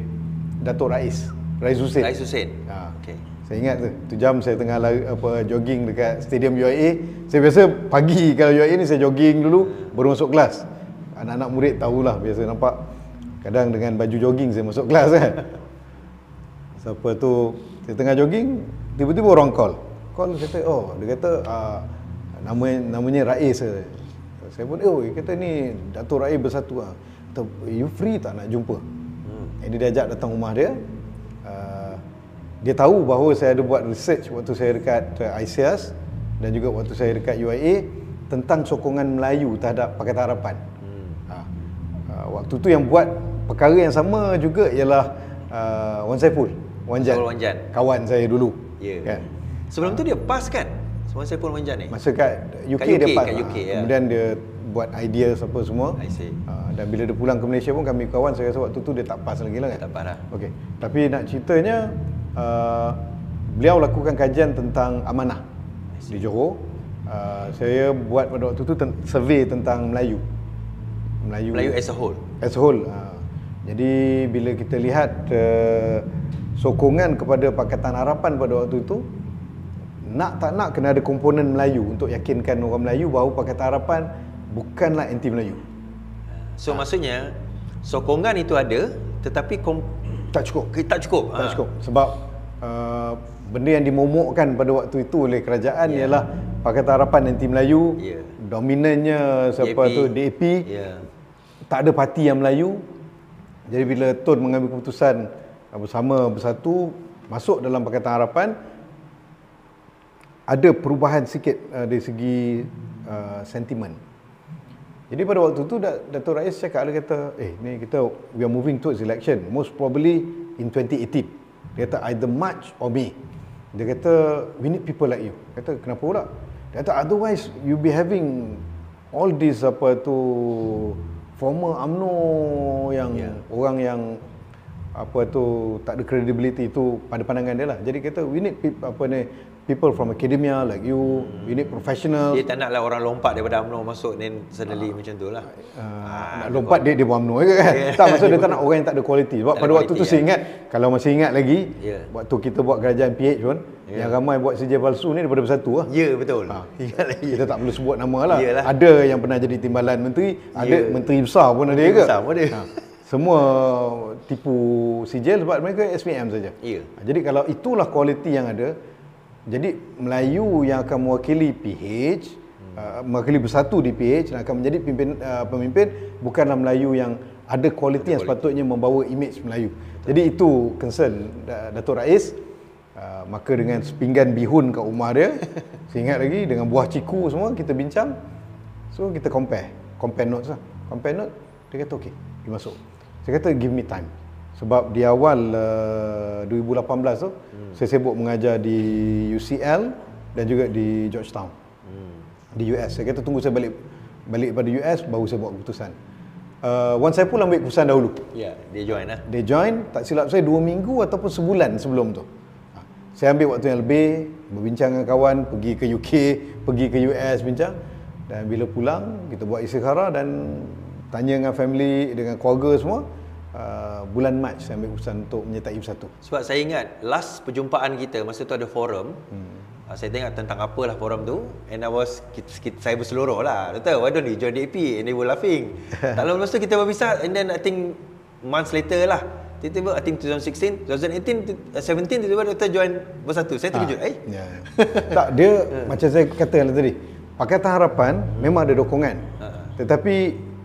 Datuk Rais Rais Hussein Rais Hussein. Ha. Okey. Saya ingat tu, tu jam saya tengah lari, apa jogging dekat stadium UIA. Saya biasa pagi kalau UIA ni saya jogging dulu baru masuk kelas. Anak-anak murid tahulah biasa nampak kadang dengan baju jogging saya masuk kelas kan. <laughs> Siapa tu saya tengah jogging tiba-tiba orang call. Call kata oh dia kata uh, nama namanya Rais. Saya pun oh dia kata ni Datuk Rais bersatu ah. Kata you free tak nak jumpa? Hmm. Eddie dia ajak datang rumah dia. Uh, dia tahu bahawa saya ada buat research waktu saya dekat uh, ICS dan juga waktu saya dekat UIA tentang sokongan Melayu terhadap Pakatan Harapan. Hmm. Uh, uh, waktu tu yang buat perkara yang sama juga ialah uh, Wan Saiful, Wan Jan. Wan Jan. Kawan saya dulu. Ya. Kan? Sebelum tu dia PAS kan? Wan Saiful Wan Jan ni. Masa kat UK, Kat UK, dia pas. kat UK, ya. Kemudian dia buat idea apa semua. I see. Uh, dan bila dia pulang ke Malaysia pun kami kawan saya rasa waktu tu dia tak pas lagi lah kan. Tak pas lah. Okey. Tapi nak ceritanya uh, beliau lakukan kajian tentang amanah di Johor. Uh, saya buat pada waktu tu ten- survey tentang Melayu. Melayu Melayu as a whole. as a whole. Uh, jadi bila kita lihat uh, sokongan kepada Pakatan Harapan pada waktu itu nak tak nak kena ada komponen Melayu untuk yakinkan orang Melayu bahawa Pakatan Harapan bukanlah anti Melayu. So maksudnya sokongan itu ada tetapi kom- Tak cukup. tak cukup. Tak Ha. cukup sebab uh, benda yang dimomokkan pada waktu itu oleh kerajaan Ya. ialah Pakatan Harapan anti Melayu. Ya. Dominannya siapa DAP. tu DAP. Ya. Tak ada parti yang Melayu. Jadi bila Tun mengambil keputusan bersama bersatu masuk dalam Pakatan Harapan ada perubahan sikit uh, dari segi uh, sentimen. Jadi pada waktu tu Dat- Dato' Rais cakap dia kata, eh ni kita we are moving towards election most probably in 2018. Dia kata either March or May. Dia kata we need people like you. Kata kenapa pula? Dia kata otherwise you be having all this apa tu former UMNO yang Yeah. orang yang apa tu tak ada credibility itu pada pandangan dia lah. Jadi kata we need peop- apa ni people from academia like you, we need professional. Dia tak naklah orang lompat daripada UMNO masuk then suddenly macam tu lah. Uh, nak lompat dia dia buang UMNO ke kan. tak maksud dia tak nak <laughs> orang yang tak ada kualiti. Sebab Tak ada pada waktu tu quality, saya ya. ingat kalau masih ingat lagi Ya. waktu kita buat kerajaan PH pun yang ramai buat sijil palsu ni daripada bersatu lah. Ya betul. Ha. <laughs> Ingat lagi. Kita tak perlu sebut nama lah. Yalah. Ada yang pernah jadi timbalan menteri, ada Ya. menteri besar pun ada ke. besar pun ada. Ha. Semua tipu sijil sebab mereka SPM saja. Ya. Ha, Jadi kalau itulah kualiti yang ada, jadi Melayu yang akan mewakili PH, uh, mewakili bersatu di PH dan akan menjadi pimpin, uh, pemimpin bukanlah Melayu yang ada kualiti yang sepatutnya membawa image Melayu. Jadi itu concern Da- Datuk Rais. Uh, maka dengan sepinggan bihun kat rumah dia, <laughs> saya ingat lagi dengan buah ciku semua kita bincang. So kita compare, compare notes lah. Compare note, dia kata okey, dia masuk. Saya kata give me time. Sebab di awal uh, 2018 tu hmm. saya sibuk mengajar di UCL dan juga di Georgetown. Hmm. Di US. Saya kata tunggu saya balik balik pada US baru saya buat keputusan. Uh, Wan Saiful ambil keputusan dahulu. Ya, dia join lah. Dia join, tak silap saya dua minggu ataupun sebulan sebelum tu. Ha, Saya ambil waktu yang lebih, berbincang dengan kawan, pergi ke UK, pergi ke US bincang. Dan bila pulang, kita buat istikharah dan tanya dengan family, dengan keluarga semua. Uh, bulan Mac saya ambil keputusan untuk menyertai bersatu. Sebab saya ingat last perjumpaan kita masa tu ada forum. Hmm. Saya tengok tentang apalah forum tu and I was kita, kita, saya berseluruh lah. Doktor, why don't you join DAP? And they were laughing. <laughs> tak lama lepas tu kita berpisah and then I think months later lah. Tiba-tiba I think 2016, 2018, 17 tiba-tiba doktor join bersatu. Saya terkejut. Eh? Ya. tak, dia <laughs> macam saya katakan tadi. Pakatan Harapan memang ada dokongan. Tetapi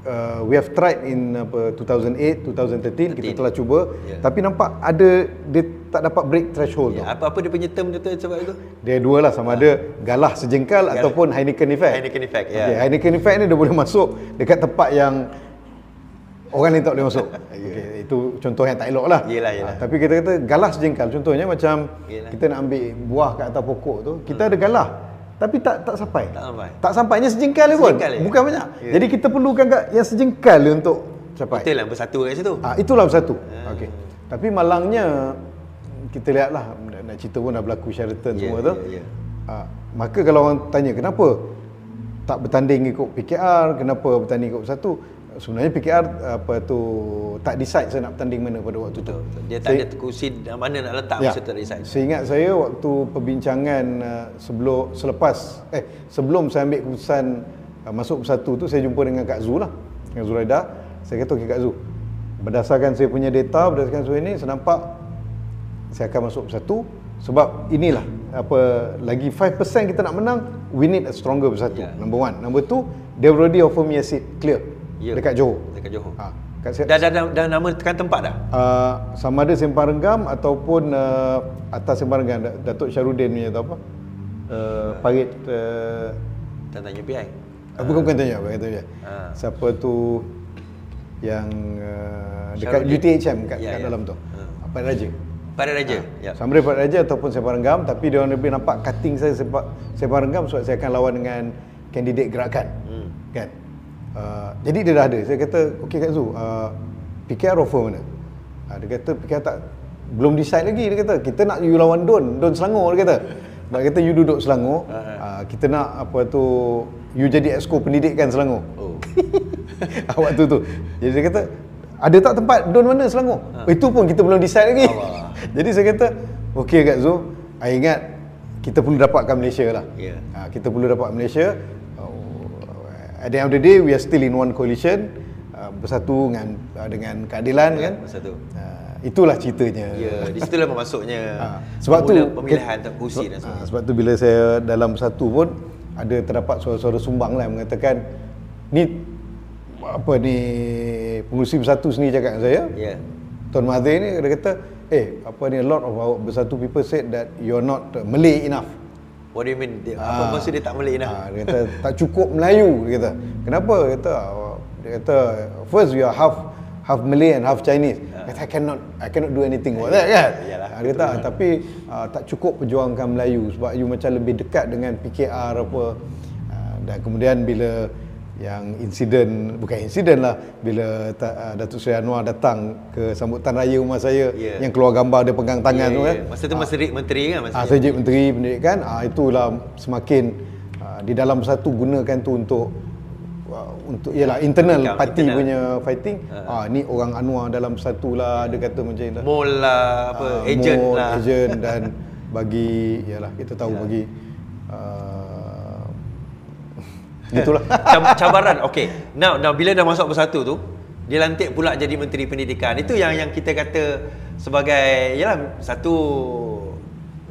uh, we have tried in apa 2008, 2013 kita telah cuba Ya. tapi nampak ada dia tak dapat break threshold tu. Ya, apa-apa dia punya term doktor sebab itu? Dia dua lah sama ada galah sejengkal ataupun Heineken effect. Heineken effect, ya. Okay, Heineken effect ni dia boleh masuk dekat tempat yang orang lain tak boleh masuk. <laughs> okay, itu contoh yang tak elok lah. Yelah, yelah. Ah, tapi kita kata galah sejengkal. Contohnya macam Yelah. kita nak ambil buah kat atas pokok tu, kita ada galah. Tapi tak tak sampai. Tak sampai. Tak sampainya sejengkal pun. Sejengkal je. Bukan banyak. Ya. Jadi kita perlukan yang sejengkal untuk capai. Betul lah bersatu kat situ. Ah, itulah bersatu. Okey. Tapi malangnya kita lihatlah nak cerita pun dah berlaku Sheraton Ya, semua tu. ya, ya. Ah, maka kalau orang tanya kenapa tak bertanding ikut PKR, kenapa bertanding ikut bersatu? Sebenarnya PKR apa tu tak decide saya nak bertanding mana pada waktu tu. Betul, betul. Dia tak Saya- ada kursi mana nak letak Ya. masa tu tak decide. Seingat saya waktu perbincangan uh, sebelum selepas eh sebelum saya ambil keputusan uh, masuk bersatu tu saya jumpa dengan Kak Zu lah. Dengan Zuraida. Saya kata okey Kak Zu. Berdasarkan saya punya data, berdasarkan semua ini saya nampak saya akan masuk bersatu sebab inilah apa lagi 5% kita nak menang we need a stronger bersatu Ya. number one number two they already offer me a seat clear Ya. dekat Johor Dekat Johor. Ha. Kat Dah, dah, dah, dah nama tekan tempat dah? uh, sama ada Sempang Renggam ataupun uh, atas Sempang Renggam Dat- Datuk Syarudin punya atau apa? Uh, parit uh, Tak tanya PI. uh, bukan bukan tanya bukan tanya. Ah. Siapa tu yang uh, dekat Syarudin. UTHM kat, Ya, kat ya. dalam tu. Ah. Apa Raja? Pada Raja. Ya. Sama ada Pak Raja ataupun Sempang Renggam tapi dia orang lebih nampak cutting saya Sempang Renggam sebab saya akan lawan dengan kandidat gerakan. Hmm. Kan? Uh, jadi dia dah ada. Saya kata, okey Kak Zu, uh, PKR offer mana? Uh, dia kata PKR tak belum decide lagi dia kata. Kita nak you lawan Don, Don Selangor dia kata. Nak kata you duduk Selangor, uh, kita nak apa tu you jadi exco pendidikan Selangor. Oh. <laughs> Waktu tu. Jadi dia kata, ada tak tempat Don mana Selangor? Ha. Itu pun kita belum decide lagi. Allah. <laughs> Jadi saya kata, okey Kak Zul, I ingat kita perlu dapatkan Malaysia lah. Ya. Ha, kita perlu dapat Malaysia. At the end of the day, we are still in one coalition. Uh, bersatu dengan uh, dengan keadilan kan. Bersatu. Uh, itulah ceritanya. Ya, di situlah masuknya Ha, <laughs> sebab tu pemilihan ke, kursi dan ha, sebagainya. sebab tu bila saya dalam bersatu pun ada terdapat suara-suara sumbang lah mengatakan ni apa ni pengurusi bersatu sendiri cakap dengan saya Ya. Tuan Mahathir ni dia kata eh apa ni a lot of our bersatu people said that you're not uh, Malay enough What do you mean? Dia, apa maksud dia tak boleh Ah, dah? dia kata tak cukup Melayu dia kata. Kenapa? Dia kata dia kata first you are half half Malay and half Chinese. Dia kata I cannot I cannot do anything about that kan. Yalah, Ah, dia kata "Ah, tapi uh, tak cukup perjuangkan Melayu sebab you macam lebih dekat dengan PKR apa. Ah, dan kemudian bila yang insiden bukan insiden lah bila uh, Datuk Seri Anwar datang ke sambutan raya rumah saya Ya. yang keluar gambar dia pegang tangan Ya, tu ya. kan. Masa tu masa menteri, menteri kan masa Ah, saya jadi menteri pendidikan, ah, itulah semakin ah, di dalam satu gunakan tu untuk ah, untuk ialah internal Internal, parti internal. punya fighting. Ah ni orang Anwar dalam satu lah dia kata macam ni. mall lah, apa, Ah, agent mode, lah. agent dan <laughs> bagi ialah kita tahu bagi uh, gitulah. <laughs> Cab- cabaran. Okey. Now, now bila dah masuk bersatu tu, dia lantik pula jadi menteri pendidikan. Itu yang yang kita kata sebagai yalah satu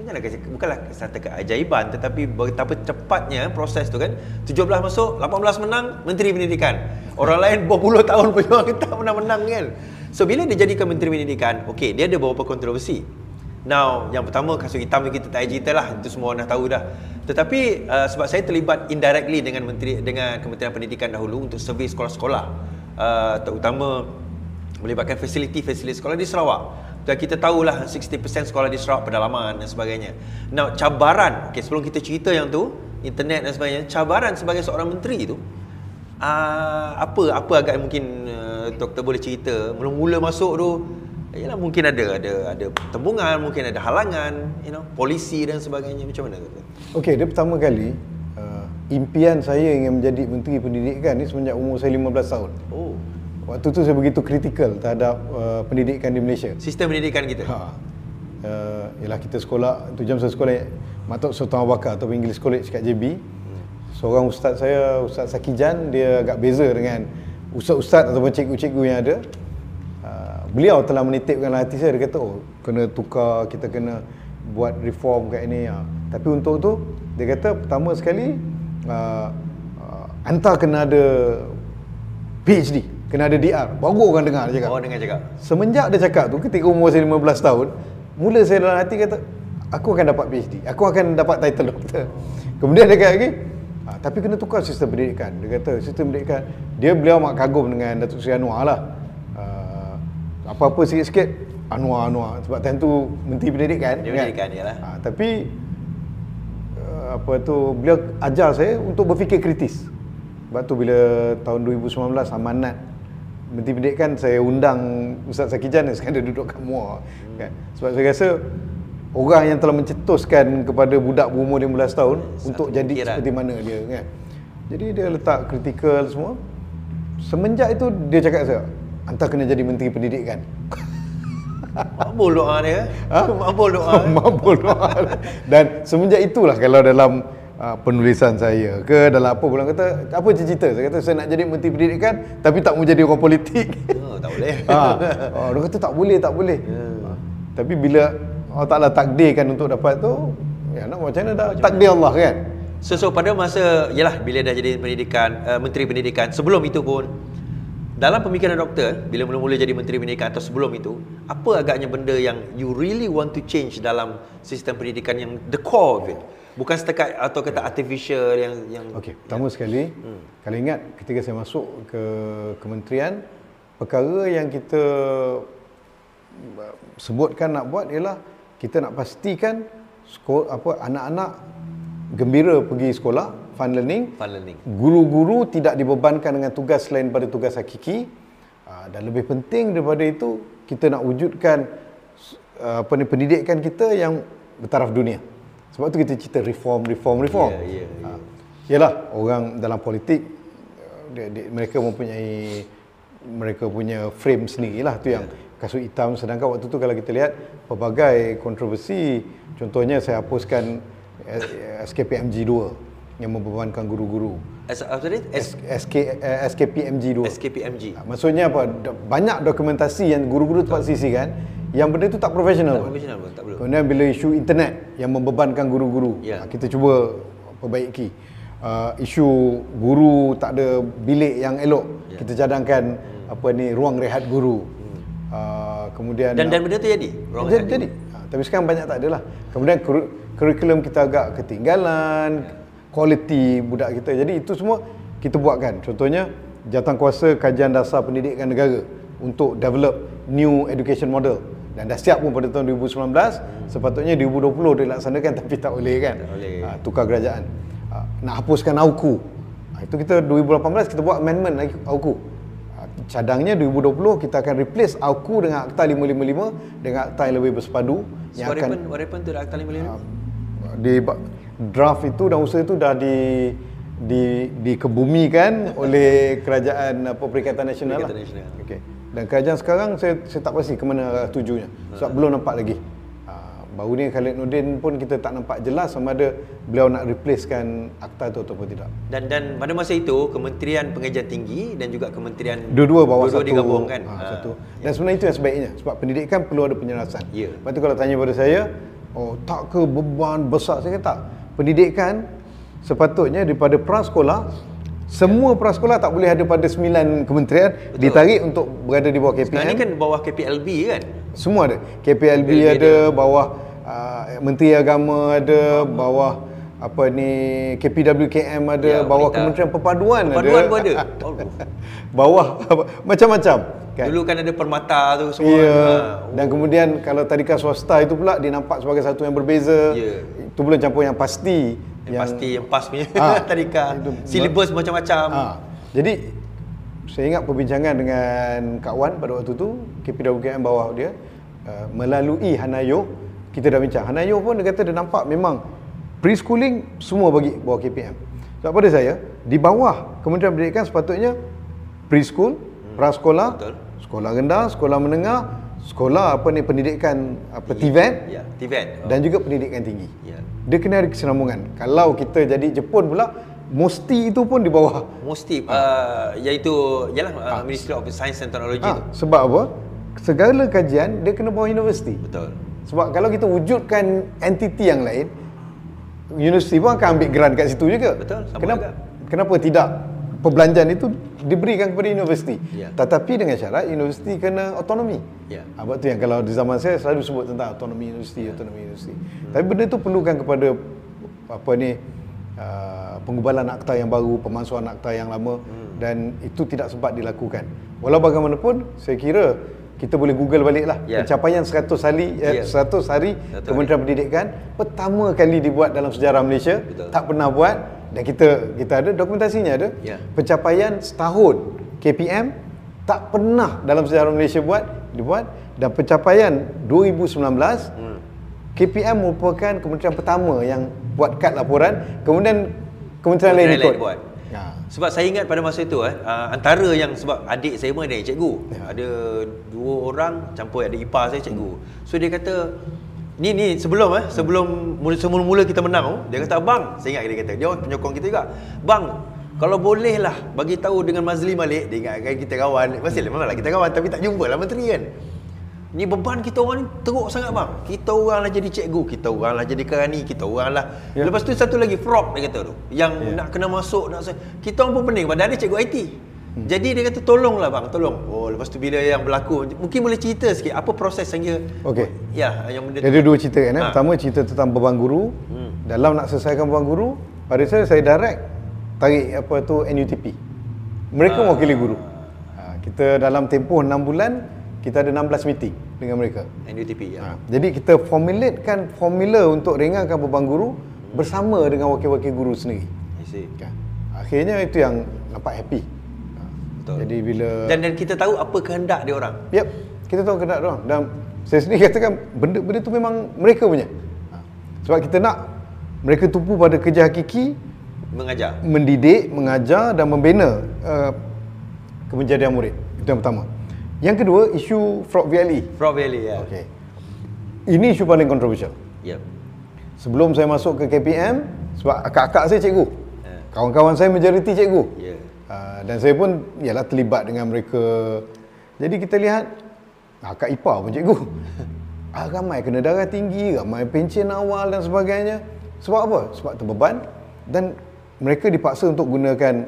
bukanlah bukanlah satu keajaiban tetapi betapa cepatnya proses tu kan 17 masuk 18 menang menteri pendidikan orang lain berpuluh tahun berjuang tak pernah menang kan so bila dia jadikan menteri pendidikan okey dia ada beberapa kontroversi Now, yang pertama kasut hitam ni kita tak payah cerita lah, itu semua orang dah tahu dah. Tetapi uh, sebab saya terlibat indirectly dengan menteri dengan Kementerian Pendidikan dahulu untuk survey sekolah-sekolah, uh, terutama melibatkan fasiliti-fasiliti sekolah di Sarawak. Dan kita tahulah 60% sekolah di Sarawak pedalaman dan sebagainya. Now, cabaran, okay, sebelum kita cerita yang tu, internet dan sebagainya, cabaran sebagai seorang menteri tu, uh, apa apa agak mungkin uh, doktor boleh cerita mula-mula masuk tu Yalah mungkin ada ada ada tembungan, mungkin ada halangan, you know, polisi dan sebagainya. Macam mana doktor? Okey, dia pertama kali uh, impian saya ingin menjadi menteri pendidikan ni semenjak umur saya 15 tahun. Oh, Waktu tu saya begitu kritikal terhadap uh, pendidikan di Malaysia. sistem pendidikan kita. Ha. Uh, ialah kita sekolah, tu jam saya sekolah Matok Sultan Abu Bakar atau English College kat JB. Seorang ustaz saya, Ustaz Sakijan, dia agak beza dengan ustaz-ustaz ataupun cikgu-cikgu yang ada. Uh, beliau telah menitipkan dalam hati saya, dia kata, oh kena tukar, kita kena buat reform kat ini. Ha. Tapi untuk tu, dia kata pertama sekali, uh, uh, anta kena ada PhD, kena ada DR. Baru orang dengar dia cakap. Oh, dengan cakap. Semenjak dia cakap tu ketika umur saya 15 tahun, mula saya dalam hati kata aku akan dapat PhD, aku akan dapat title doktor. <laughs> Kemudian dia kata lagi, ah, tapi kena tukar sistem pendidikan. Dia kata sistem pendidikan, dia beliau mak kagum dengan Datuk Seri Anwar lah. Apa-apa sikit-sikit Anwar Anwar sebab time tu menteri pendidikan Dia pendidikan dia lah. Ah, tapi uh, apa tu beliau ajar saya untuk berfikir kritis. Sebab tu bila tahun 2019 amanat Menteri Pendidikan saya undang Ustaz Sakijan sekarang dia duduk kat Muar kan. Sebab saya rasa orang yang telah mencetuskan kepada budak berumur 15 tahun Satu untuk jadi fikiran. seperti mana dia kan. Jadi dia letak kritikal semua. Semenjak itu dia cakap saya, "Anta kena jadi Menteri Pendidikan." Mabul doa dia. Ha? Mabul doa. <laughs> Mabul doa. Dan semenjak itulah kalau dalam uh, penulisan saya ke dalam apa bulan kata apa cerita saya kata saya nak jadi menteri pendidikan tapi tak mau jadi orang politik. <laughs> Oh, tak boleh. ha. Oh, dia kata tak boleh, tak boleh. Ha. Tapi bila Allah Taala takdirkan untuk dapat tu, ya nak macam mana dah takdir Allah kan. So, so pada masa yalah bila dah jadi pendidikan uh, menteri pendidikan sebelum itu pun dalam pemikiran doktor bila mula-mula jadi menteri pendidikan atau sebelum itu apa agaknya benda yang you really want to change dalam sistem pendidikan yang the core of it bukan setakat atau kata artificial yang yang Okey, pertama sekali, hmm. kalau ingat ketika saya masuk ke kementerian, perkara yang kita uh, sebutkan nak buat ialah kita nak pastikan sekolah, apa anak-anak gembira pergi sekolah, fun learning, fun learning. Guru-guru tidak dibebankan dengan tugas selain pada tugas hakiki. Ah, dan lebih penting daripada itu kita nak wujudkan apa ni pendidikan kita yang bertaraf dunia. Sebab tu kita cerita reform reform reform. Ya, ya, ya. Ah, yalah orang dalam politik dia, dia, mereka mempunyai mereka punya frame sendirilah tu yang kasut hitam sedangkan waktu tu kalau kita lihat pelbagai kontroversi contohnya saya hapuskan SKPMG 2 yang membebankan guru-guru As, apa tadi? S- S, SK, eh, SKPMG 2 SKPMG Ah, Maksudnya apa? Banyak dokumentasi yang guru-guru tempat sisi kan yang benda itu tak profesional. tak profesional pun tak perlu Kemudian bila isu internet yang membebankan guru-guru, Ya. ah, kita cuba perbaiki. Uh, isu guru tak ada bilik yang elok, Ya. kita cadangkan apa ni ruang rehat guru. Uh, kemudian Hmm. dan dan benda tu jadi Orang jadi, jadi. Ha, tapi sekarang banyak tak adalah. Kemudian kur- kurikulum kita agak ketinggalan, kualiti budak kita. Jadi itu semua kita buatkan. Contohnya Jawatankuasa Kajian Dasar Pendidikan Negara untuk develop new education model. Dan dah siap pun pada tahun 2019, sepatutnya 2020 dilaksanakan <laughs> tapi tak boleh kan. Tak boleh. Ha, tukar kerajaan. Ha, nak hapuskan AUKU. Ha, itu kita 2018 kita buat amendment lagi AUKU. Ha, cadangnya 2020 kita akan replace AUKU dengan Akta 555 dengan akta yang lebih bersepadu so, yang what akan happened what happened to the Akta 55 di draft itu dan usaha itu dah di di dikebumikan oleh kerajaan apa Perikatan Nasional Perikatan lah. Nasional. Okey. Dan kerajaan sekarang saya saya tak pasti ke mana tujunya. Sebab belum nampak lagi. Ha, baru ni Khalid Nordin pun kita tak nampak jelas sama ada beliau nak replacekan akta itu ataupun tidak. dan dan pada masa itu Kementerian Pengajian Tinggi dan juga Kementerian Dua-dua bawah dua-dua satu. digabungkan Ha, Ah, satu. Dan sebenarnya itu yang sebaiknya sebab pendidikan perlu ada penyelarasan. Ya. Lepas tu kalau tanya pada saya, oh tak ke beban besar saya kata tak. Pendidikan sepatutnya daripada prasekolah semua prasekolah tak boleh ada pada sembilan kementerian Betul. ditarik untuk berada di bawah KPM. sekarang ni kan bawah KPLB kan Semua ada. KPLB, KPLB ada, bawah uh, Menteri Agama ada, bawah apa ni KPWKM ada, Ya, bawah wanita. Kementerian Perpaduan, Perpaduan ada. pun ada. <laughs> Bawah macam-macam kan. Dulu kan ada permata tu semua. Ya. Ha. Dan kemudian kalau tadika swasta itu pula dia nampak sebagai satu yang berbeza. Ya. Itu belum campur yang pasti. Yang, pasti yang pas punya Ah, <laughs> tadika. itu- Silibus macam-macam. Ha. Jadi saya ingat perbincangan dengan Kak Wan pada waktu tu KPWKM bawah dia uh, melalui Hanayo kita dah bincang. Hanayo pun dia kata dia nampak memang preschooling semua bagi bawah KPM. Sebab pada saya di bawah Kementerian Pendidikan sepatutnya preschool, prasekolah, Betul. sekolah rendah, sekolah menengah, sekolah apa ni pendidikan apa TVET Ya, TVET. dan juga pendidikan tinggi. Ya. Dia kena ada kesinambungan. Kalau kita jadi Jepun pula, mesti itu pun di bawah. Mesti uh, iaitu ialah uh, Ministry of Science and Technology Ha, tu. sebab apa? Segala kajian dia kena bawah universiti. Betul. Sebab kalau kita wujudkan entiti yang lain, universiti pun akan ambil grant kat situ juga. Betul, sama kenapa, juga. Kenapa tidak perbelanjaan itu diberikan kepada universiti? Ya. Tetapi dengan syarat universiti kena otonomi. Ya. Ha, sebab tu yang kalau di zaman saya selalu sebut tentang otonomi universiti, otonomi universiti. Tapi benda itu perlukan kepada apa ni uh, pengubalan akta yang baru, pemansuhan akta yang lama dan itu tidak sempat dilakukan. Walau bagaimanapun saya kira kita boleh google balik lah Ya. pencapaian 100 hari eh, Ya. 100 hari hari. Kementerian Pendidikan pertama kali dibuat dalam sejarah Malaysia Betul. tak pernah buat dan kita kita ada dokumentasinya ada Ya. pencapaian setahun KPM tak pernah dalam sejarah Malaysia buat dibuat dan pencapaian 2019 Hmm. KPM merupakan kementerian pertama yang buat kad laporan kemudian kementerian, lain Kementerian ikut lain buat. ya. Sebab saya ingat pada masa itu eh, uh, antara yang sebab adik saya pun ada cikgu. Ya. Ada dua orang campur ada ipar saya cikgu. So dia kata ni ni sebelum eh sebelum mula semula-mula kita menang tu, dia kata abang, saya ingat dia kata dia orang penyokong kita juga. Bang, kalau boleh lah bagi tahu dengan Mazli Malik, dia ingatkan kita kawan. Masih memanglah kita kawan tapi tak jumpa lah menteri kan. Ni beban kita orang ni teruk sangat bang. Kita orang lah jadi cikgu, kita orang lah jadi kerani, kita orang lah. Ya. Lepas tu satu lagi fraud dia kata tu. Yang Ya. nak kena masuk nak kita orang pun pening padahal dia cikgu IT. Hmm. Jadi dia kata tolonglah bang, tolong. Oh, lepas tu bila yang berlaku, mungkin boleh cerita sikit apa proses sehingga Okey. Ya, yang benda ada dua cerita kan. Eh? Ha. Pertama cerita tentang beban guru. Hmm. Dalam nak selesaikan beban guru, pada saya saya direct tarik apa tu NUTP. Mereka Ah. mewakili guru. Ha, kita dalam tempoh 6 bulan kita ada 16 meeting dengan mereka. NUTP ya. Ha, jadi kita formulatekan formula untuk ringankan beban guru bersama dengan wakil-wakil guru sendiri. I see. Kan? Akhirnya itu yang nampak happy. Betul. Jadi bila Dan dan kita tahu apa kehendak dia orang. Yep, kita tahu kena orang dan saya sendiri katakan benda-benda tu memang mereka punya. Sebab kita nak mereka tumpu pada kerja hakiki, Mengajar. mendidik, mengajar dan membina uh, kemenjadian murid. Itu yang pertama. Yang kedua, isu fraud VLE. Frog Valley ya. Okey. Ini isu paling kontroversial. Yep. Sebelum saya masuk ke KPM, sebab akak-akak saya cikgu. Ya. Kawan-kawan saya majoriti cikgu. Ya. Uh, dan saya pun ialah terlibat dengan mereka. Jadi kita lihat akak ipar pun cikgu. <laughs> Ah, ramai kena darah tinggi, ramai pencen awal dan sebagainya. Sebab apa? Sebab terbeban dan mereka dipaksa untuk gunakan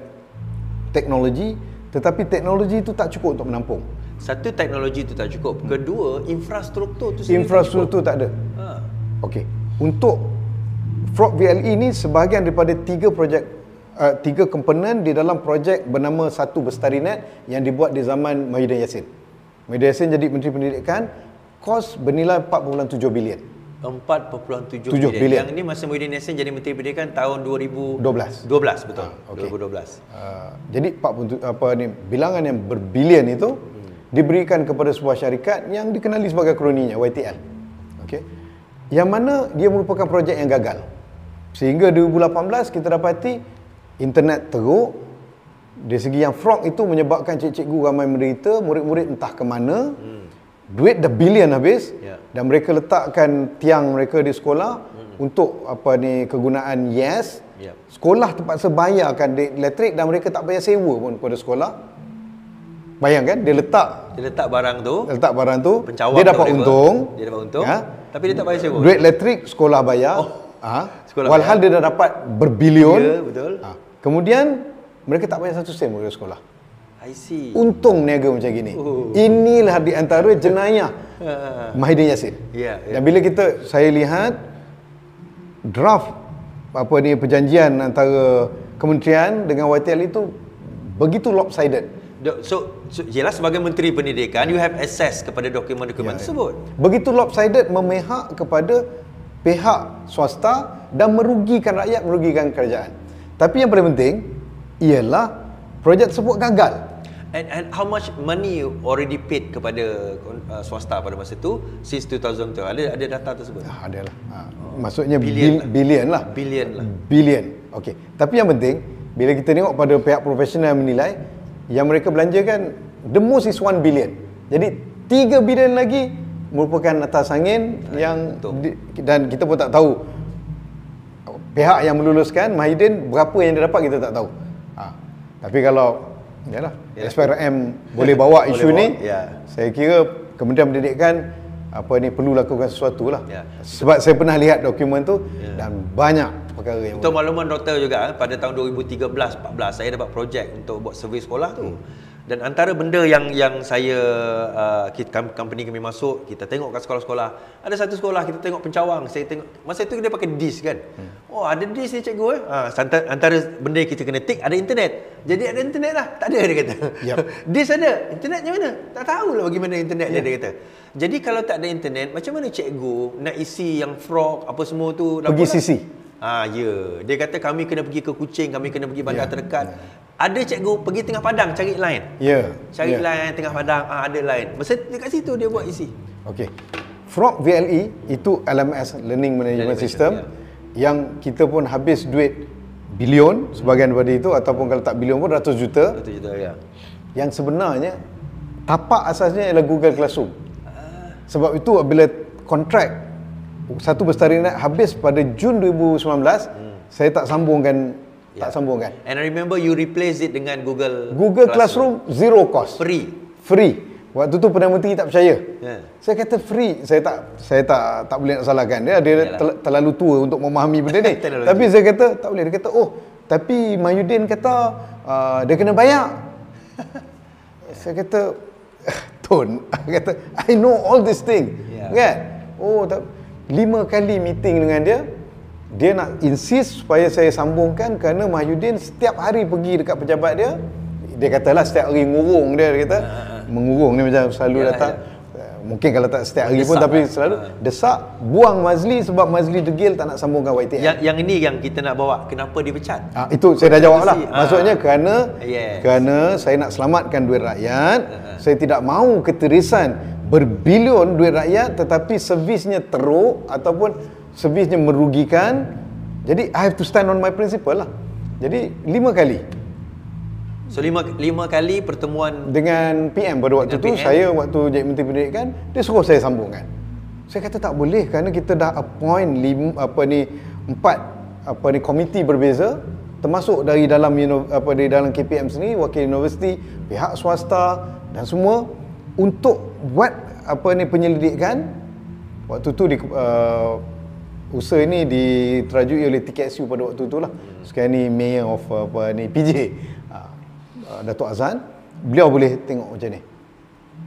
teknologi tetapi teknologi itu tak cukup untuk menampung. Satu teknologi itu tak cukup. Kedua, infrastruktur tu sendiri Infrastruktur tak ada. tak cukup. Ha. Okey. Untuk Frog VLE ni sebahagian daripada tiga projek uh, tiga komponen di dalam projek bernama Satu Bestari Net yang dibuat di zaman Mahidin Yassin. Mahidin Yassin jadi Menteri Pendidikan, kos bernilai 4.7 bilion. 4.7 7 bilion. bilion. Yang ini masa Muhyiddin Yassin jadi Menteri Pendidikan tahun 2012. 12. 12 betul. Ah, okey. 2012. Uh, jadi 47 apa ni bilangan yang berbilion itu hmm. diberikan kepada sebuah syarikat yang dikenali sebagai kroninya YTL. Okey. Yang mana dia merupakan projek yang gagal. Sehingga 2018 kita dapati internet teruk dari segi yang fraud itu menyebabkan cikgu-cikgu ramai menderita, murid-murid entah ke mana. Hmm. Duit dah bilion habis Ya. dan mereka letakkan tiang mereka di sekolah hmm. untuk apa ni kegunaan yes Ya. Sekolah terpaksa bayarkan elektrik dan mereka tak bayar sewa pun kepada sekolah. Bayangkan dia letak Dia letak barang tu, letak barang tu, dia dapat untung. Dia dapat untung, Ya. tapi dia tak bayar sewa. Duit elektrik sekolah bayar. Oh, ha. sekolah Walhal dia dah dapat berbilion. Ya, betul. Ha. Kemudian mereka tak bayar satu sen kepada sekolah. I see. Untung niaga macam gini. Oh. Inilah di antara jenayah Ha. Mahidin Yassin. Ya, ya. Dan bila kita saya lihat draft apa ni perjanjian antara kementerian dengan YTL itu begitu lopsided. So, so jelas sebagai Menteri Pendidikan you have access kepada dokumen-dokumen Ya, ya. tersebut. Begitu lopsided memihak kepada pihak swasta dan merugikan rakyat, merugikan kerajaan. Tapi yang paling penting ialah projek tersebut gagal. And and how much money you already paid kepada uh, swasta pada masa itu since 2000 tu? Ada ada data tersebut? Ah, adalah. Ha. Maksudnya Billion bil, bilion lah. Billion lah. Bilion. Okey. Tapi yang penting bila kita tengok pada pihak profesional yang menilai yang mereka belanjakan the most is 1 billion. Jadi 3 bilion lagi merupakan atas angin yang betul. di, dan kita pun tak tahu pihak yang meluluskan Mahidin berapa yang dia dapat kita tak tahu. Ha. Tapi kalau yalah Ya. SPRM boleh bawa Boleh isu bawa, ni ya. saya kira Kementerian Pendidikan apa ni perlu lakukan sesuatu lah. Ya. Sebab saya pernah lihat dokumen tu Ya. dan banyak perkara yang Untuk makluman doktor juga eh, pada tahun 2013-14 saya dapat projek untuk buat survey sekolah tu. Dan antara benda yang yang saya uh, kita, company kami masuk, kita tengok kat sekolah-sekolah. Ada satu sekolah kita tengok pencawang, saya tengok masa itu dia pakai disk kan. Oh, ada disk ni cikgu eh. Ha, antara, benda kita kena tick ada internet. Jadi ada internet lah. Tak ada dia kata. Yup. <laughs> disk ada. Internetnya mana? Tak tahulah bagaimana internet dia dia kata. Jadi kalau tak ada internet, macam mana cikgu nak isi yang frog apa semua tu? Pergi sisi. Ah ya, dia kata kami kena pergi ke Kuching, kami kena pergi bandar Ya, terdekat. Ada cikgu pergi tengah padang cari line. Ya. Cari ya. line tengah padang, ah ada line. Masa dekat situ dia buat isi. Okey. Frog VLE itu LMS Learning Management Management System System, yang kita pun habis duit bilion sebahagian daripada itu ataupun kalau tak bilion pun ratus juta Betul juta ya. yang sebenarnya tapak asasnya ialah Google Classroom. Sebab itu bila kontrak satu bestari net habis pada Jun 2019 saya tak sambungkan tak Ya. sambungkan. And I remember you replace it dengan Google Google Classroom zero cost. free. Free. Waktu tu Perdana Menteri tak percaya. Ya. Saya kata free. Saya tak saya tak tak boleh nak salahkan dia. Dia Yalah. tel, terlalu tua untuk memahami benda ni. <laughs> Tapi saya kata tak boleh. Dia kata, "Oh, tapi Mayudin kata uh, dia kena bayar." <laughs> Saya kata, <laughs> Tun, kata, I know all this thing. Yeah. Kan? Oh, tak, lima kali meeting dengan dia, dia nak insist supaya saya sambungkan kerana Mahyudin setiap hari pergi dekat pejabat dia, dia katalah setiap hari ngurung dia, dia kata, mengurung ni macam selalu Yalah, datang. Eh, Mungkin kalau tak setiap hari pun Desak tapi lah. selalu desak buang Mazli sebab Mazli degil tak nak sambungkan YTL. Yang yang ini yang kita nak bawa kenapa dipecat? Ah, itu saya dah jawab lah. Ah. Maksudnya kerana Yes. kerana saya nak selamatkan duit rakyat, saya tidak mahu keterisan berbilion duit rakyat tetapi servisnya teruk ataupun servisnya merugikan. Jadi I have to stand on my principle lah. Jadi lima kali So lima lima kali pertemuan dengan PM pada waktu tu PM. saya waktu jadi menteri pendidikan dia suruh saya sambungkan. Saya kata tak boleh kerana kita dah appoint lim, apa ni empat apa ni komiti berbeza termasuk dari dalam apa dari dalam KPM sendiri wakil universiti pihak swasta dan semua untuk buat apa ni penyelidikan waktu tu di uh, usaha ini diterajui oleh TKSU pada waktu tu lah sekarang ni mayor of apa ni PJ uh, uh, Datuk Azan beliau boleh tengok macam ni.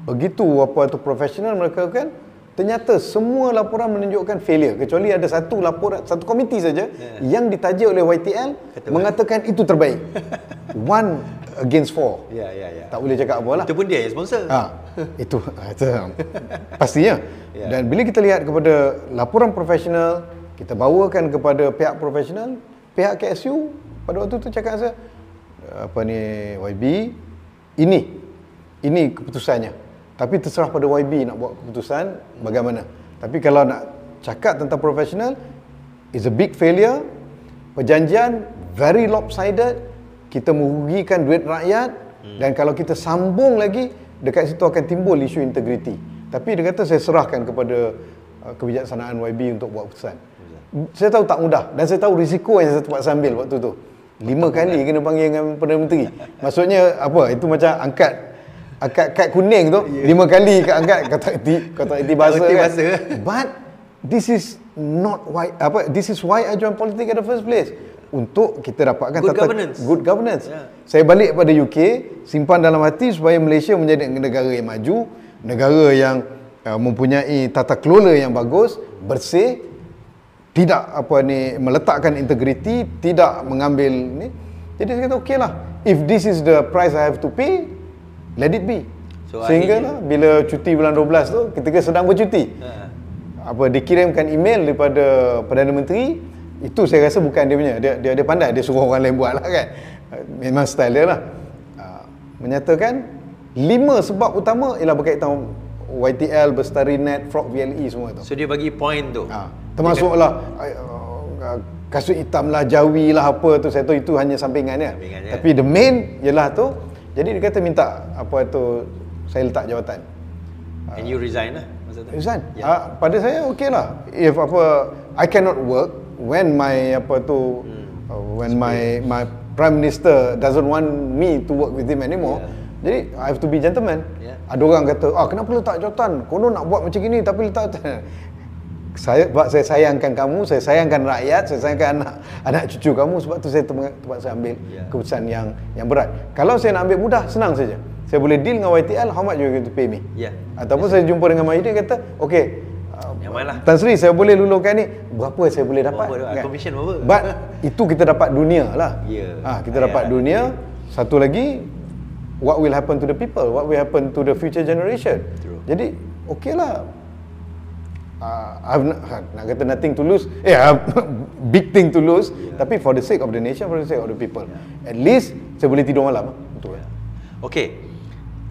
Begitu apa tu profesional mereka kan ternyata semua laporan menunjukkan failure. Kecuali ada satu laporan satu komiti saja yang ditaja oleh YTL Kata mengatakan itu terbaik. <laughs> One against four Ya ya ya. tak boleh cakap apa lah Itu pun dia yang sponsor. Ha, itu, itu pastinya. Ya. Dan bila kita lihat kepada laporan profesional, kita bawakan kepada pihak profesional, pihak KSU pada waktu tu cakap saya apa ni YB ini ini keputusannya. Tapi terserah pada YB nak buat keputusan bagaimana. Tapi kalau nak cakap tentang profesional, is a big failure. Perjanjian very lopsided. Kita merugikan duit rakyat dan kalau kita sambung lagi dekat situ akan timbul isu integriti. Tapi dia kata saya serahkan kepada uh, kebijaksanaan YB untuk buat keputusan. Saya tahu tak mudah dan saya tahu risiko yang saya terpaksa ambil waktu tu. Lima kali kena panggil dengan Perdana Menteri. Maksudnya apa? Itu macam angkat angkat kad kuning tu lima kali kat angkat kata iti kata iti bahasa kan. bahasa. But this is not why apa this is why I join politik in the first place untuk kita dapatkan Good governance. good governance. Yeah. Saya balik pada UK, simpan dalam hati supaya Malaysia menjadi negara yang maju, negara yang uh, mempunyai tata kelola yang bagus, bersih, tidak apa ni meletakkan integriti, tidak mengambil ni. Jadi saya kata okey lah. If this is the price I have to pay, let it be. So, Sehingga lah bila cuti bulan 12 tu ketika sedang bercuti. Ha. Apa dikirimkan email daripada Perdana Menteri itu saya rasa bukan dia punya dia dia, dia pandai dia suruh orang lain buat lah kan memang style dia lah Ah, menyatakan lima sebab utama ialah berkaitan YTL, Bestari Net, Frog VLE semua tu So dia bagi point tu. ha, termasuklah uh, kasut hitam lah, jawi lah apa tu saya tahu itu hanya sampingannya Sampingannya. tapi the main ialah tu jadi dia kata minta apa tu saya letak jawatan And you resign lah masa tu. Ya. yeah. uh, pada saya okey lah. If apa I cannot work when my apa tu Hmm. uh, when my my prime minister doesn't want me to work with him anymore. Jadi I have to be gentleman. Yeah. Ada orang kata, "Ah, kenapa letak jawatan? Konon nak buat macam gini tapi letak <laughs> saya sebab saya sayangkan kamu, saya sayangkan rakyat, saya sayangkan anak <laughs> anak cucu kamu sebab tu saya terpaksa terpaksa ambil Ya. keputusan yang yang berat. Kalau saya nak ambil mudah, senang saja. Saya boleh deal dengan YTL, how much you going to pay me? Ya. Ataupun saya jumpa dengan Mahidin kata, okey, uh, Yang mana lah. Tan Sri saya boleh lulukan ni, berapa saya boleh dapat? Kan? Berapa, commission berapa? But itu kita dapat dunia lah. Ya. Ah, kita Ah, dapat ya. dunia. Satu lagi, what will happen to the people? What will happen to the future generation? True. Jadi, okey lah. Uh, I've not, nak kata nothing to lose eh <laughs> big thing to lose tapi for the sake of the nation for the sake of the people at least saya boleh tidur malam betul ya. Okay.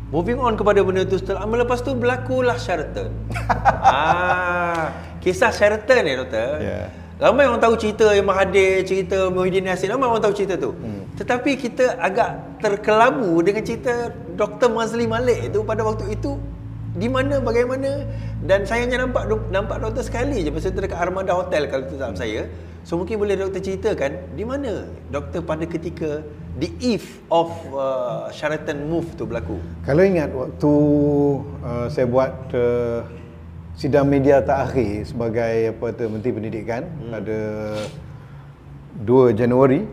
Moving on kepada benda tu setelah lepas tu berlakulah Sheraton. <laughs> ah, kisah Sheraton ni doktor. Ya. Ramai orang tahu cerita yang Mahathir, cerita Muhyiddin Yassin, ramai orang tahu cerita tu. Hmm. Tetapi kita agak terkelabu dengan cerita Dr. Mazli Malik tu pada waktu itu di mana bagaimana dan saya hanya nampak nampak doktor sekali je pasal tu dekat Armada Hotel kalau tak saya. So mungkin boleh doktor ceritakan di mana doktor pada ketika the eve of uh, Sheraton move tu berlaku. Kalau ingat waktu uh, saya buat uh, sidang media terakhir sebagai apa tu Menteri Pendidikan hmm. pada 2 Januari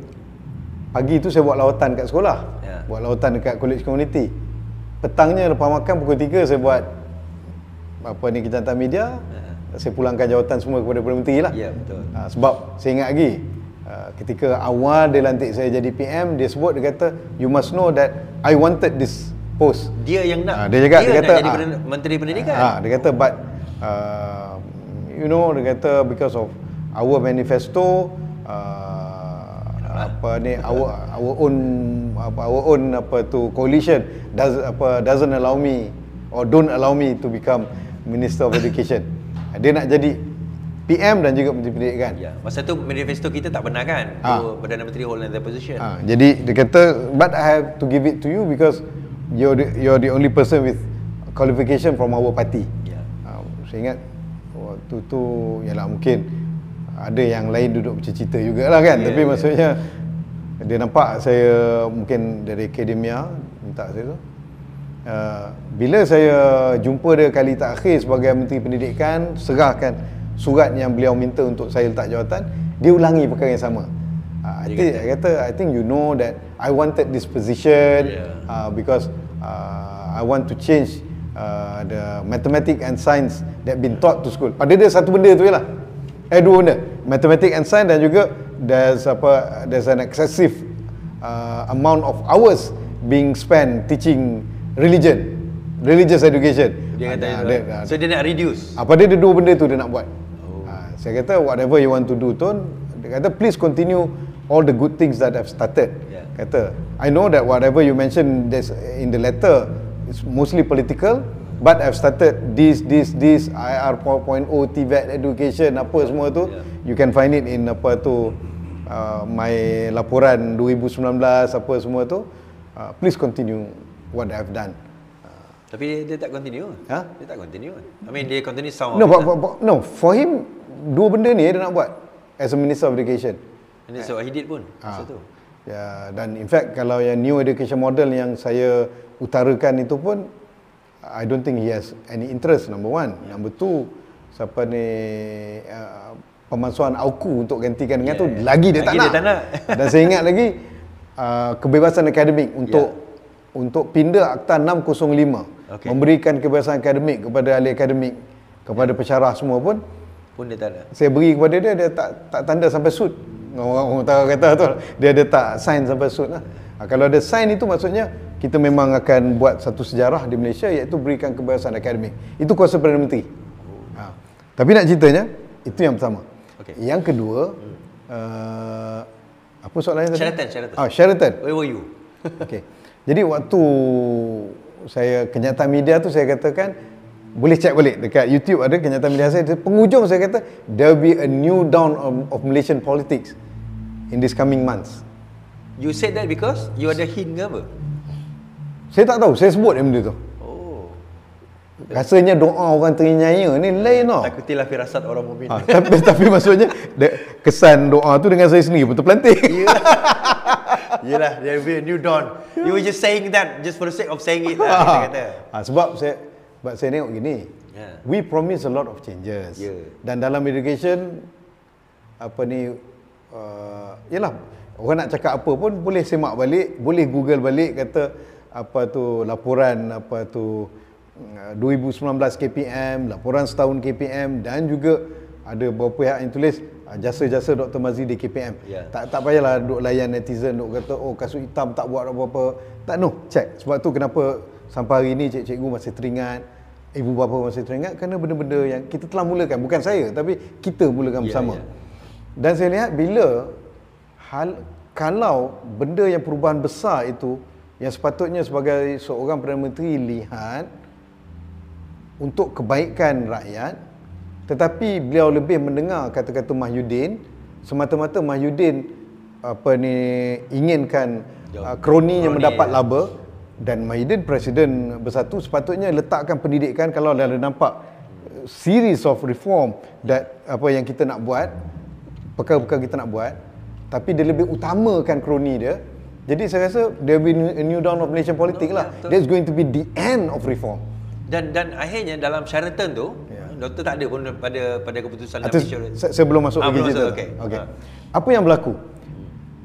pagi tu saya buat lawatan kat sekolah. Ya. buat lawatan dekat college community. Petangnya lepas makan pukul 3 saya buat apa ni kejantan media. Saya pulangkan jawatan semua kepada Perdana Menteri lah. Ya, betul. Ha, sebab saya ingat lagi uh, ketika awal dia lantik saya jadi PM dia sebut dia kata you must know that I wanted this post. Dia yang nak Ah, dia cakap- dia nak kata, jadi ah, menteri pendidikan. Ha, dia kata but uh, you know dia kata because of our manifesto uh, apa ni our our own apa our own apa tu coalition does apa doesn't allow me or don't allow me to become minister of education. dia nak jadi PM dan juga menteri pendidikan. Ya, masa tu manifesto kita tak benar kan? Tu Perdana Menteri hold another position. Ha, jadi dia kata but I have to give it to you because you're the, you're the only person with qualification from our party. Ya. Ha, saya ingat waktu tu yalah mungkin ada yang lain duduk bercerita jugalah kan Ya, tapi ya. maksudnya dia nampak saya mungkin dari akademia minta saya tu Uh, bila saya jumpa dia kali terakhir sebagai Menteri Pendidikan serahkan surat yang beliau minta untuk saya letak jawatan dia ulangi perkara yang sama uh, I, Dia think, kata- I kata I think you know that I wanted this position Yeah. uh, because uh, I want to change uh, the mathematics and science that been taught to school. Pada dia satu benda tu je lah. Eh dua benda. Mathematics and science dan juga there's apa there's an excessive uh, amount of hours being spent teaching religion, religious education. Dia kata itu. dia- So dia nak reduce. apa dia ada dua benda tu dia nak buat. Saya kata whatever you want to do Tun, dia kata please continue all the good things that I've started. Yeah. Kata I know that whatever you mention there's in the letter is mostly political but I've started this this this IR 4.0 TVET education apa semua tu Yeah. you can find it in apa tu uh, my laporan 2019 apa semua tu uh, please continue what I've done. Tapi dia, dia tak continue. Ha? Dia tak continue. I mean dia continue sound. No, but, but, but, no, for him dua benda ni dia nak buat as a minister of education. And that's what he did pun. Ah. Masa tu. Ya, dan in fact kalau yang new education model yang saya utarakan itu pun I don't think he has any interest number one. Number two, siapa ni uh, pemalsuan AUKU untuk gantikan dengan Yeah, tu yeah. lagi dia tak Lagi nak. dia tak nak. <laughs> dan saya ingat lagi uh, kebebasan akademik untuk untuk pindah Akta 605 Okay. memberikan kebebasan akademik kepada ahli akademik kepada pensyarah semua pun Pun dia tak ada. saya beri kepada dia dia tak tak tanda sampai sud orang orang tahu kata tu dia ada tak sign sampai sud lah ha, kalau ada sign itu maksudnya kita memang akan buat satu sejarah di Malaysia iaitu berikan kebebasan akademik itu kuasa Perdana Menteri ha. tapi nak ceritanya itu yang pertama Okey. yang kedua uh, apa soalannya tadi Sheraton, Sheraton. ah Sheraton Where were you? <laughs> Okey. Jadi waktu saya kenyataan media tu saya katakan boleh cek balik dekat YouTube ada kenyataan media saya penghujung saya kata there will be a new dawn of, of Malaysian politics in this coming months. You said that because you ada hint ke apa? Saya tak tahu, saya sebut yang benda tu. Oh. Rasanya doa orang terinyaya ni lain tau. Takutilah firasat orang mukmin. Ha, tapi, tapi maksudnya kesan doa tu dengan saya sendiri betul pelantik. <laughs> Yelah, there will be a new dawn. You were just saying that just for the sake of saying it lah, kita kata. ha, <laughs> sebab saya sebab saya tengok gini. Yeah. We promise a lot of changes. Yeah. Dan dalam education apa ni uh, yalah orang nak cakap apa pun boleh semak balik, boleh Google balik kata apa tu laporan apa tu uh, 2019 KPM, laporan setahun KPM dan juga ada beberapa pihak yang tulis jasa-jasa Dr. Mazli di KPM. Ya. Tak tak payahlah duk layan netizen duk kata oh kasut hitam tak buat apa-apa. Tak no, check. Sebab tu kenapa sampai hari ni cik-cikgu masih teringat, ibu bapa masih teringat kerana benda-benda yang kita telah mulakan, bukan saya tapi kita mulakan Ya, bersama. ya. Dan saya lihat bila hal kalau benda yang perubahan besar itu yang sepatutnya sebagai seorang Perdana Menteri lihat untuk kebaikan rakyat tetapi beliau lebih mendengar kata-kata Mahyudin semata-mata Mahyudin apa ni inginkan uh, kroninya kroni, mendapat ya. laba dan Mahyudin Presiden Bersatu sepatutnya letakkan pendidikan kalau dah ada nampak uh, series of reform that apa yang kita nak buat perkara-perkara kita nak buat tapi dia lebih utamakan kroni dia jadi saya rasa there will be a new dawn of Malaysian politics No, lah ya, betul. that's going to be the end of reform Dan dan akhirnya dalam Sheraton tu, Ya. Doktor tak ada pun pada pada keputusan Atau dalam insurans. saya, masuk Ah, lagi masuk, okey. Okey. Ah. Apa yang berlaku?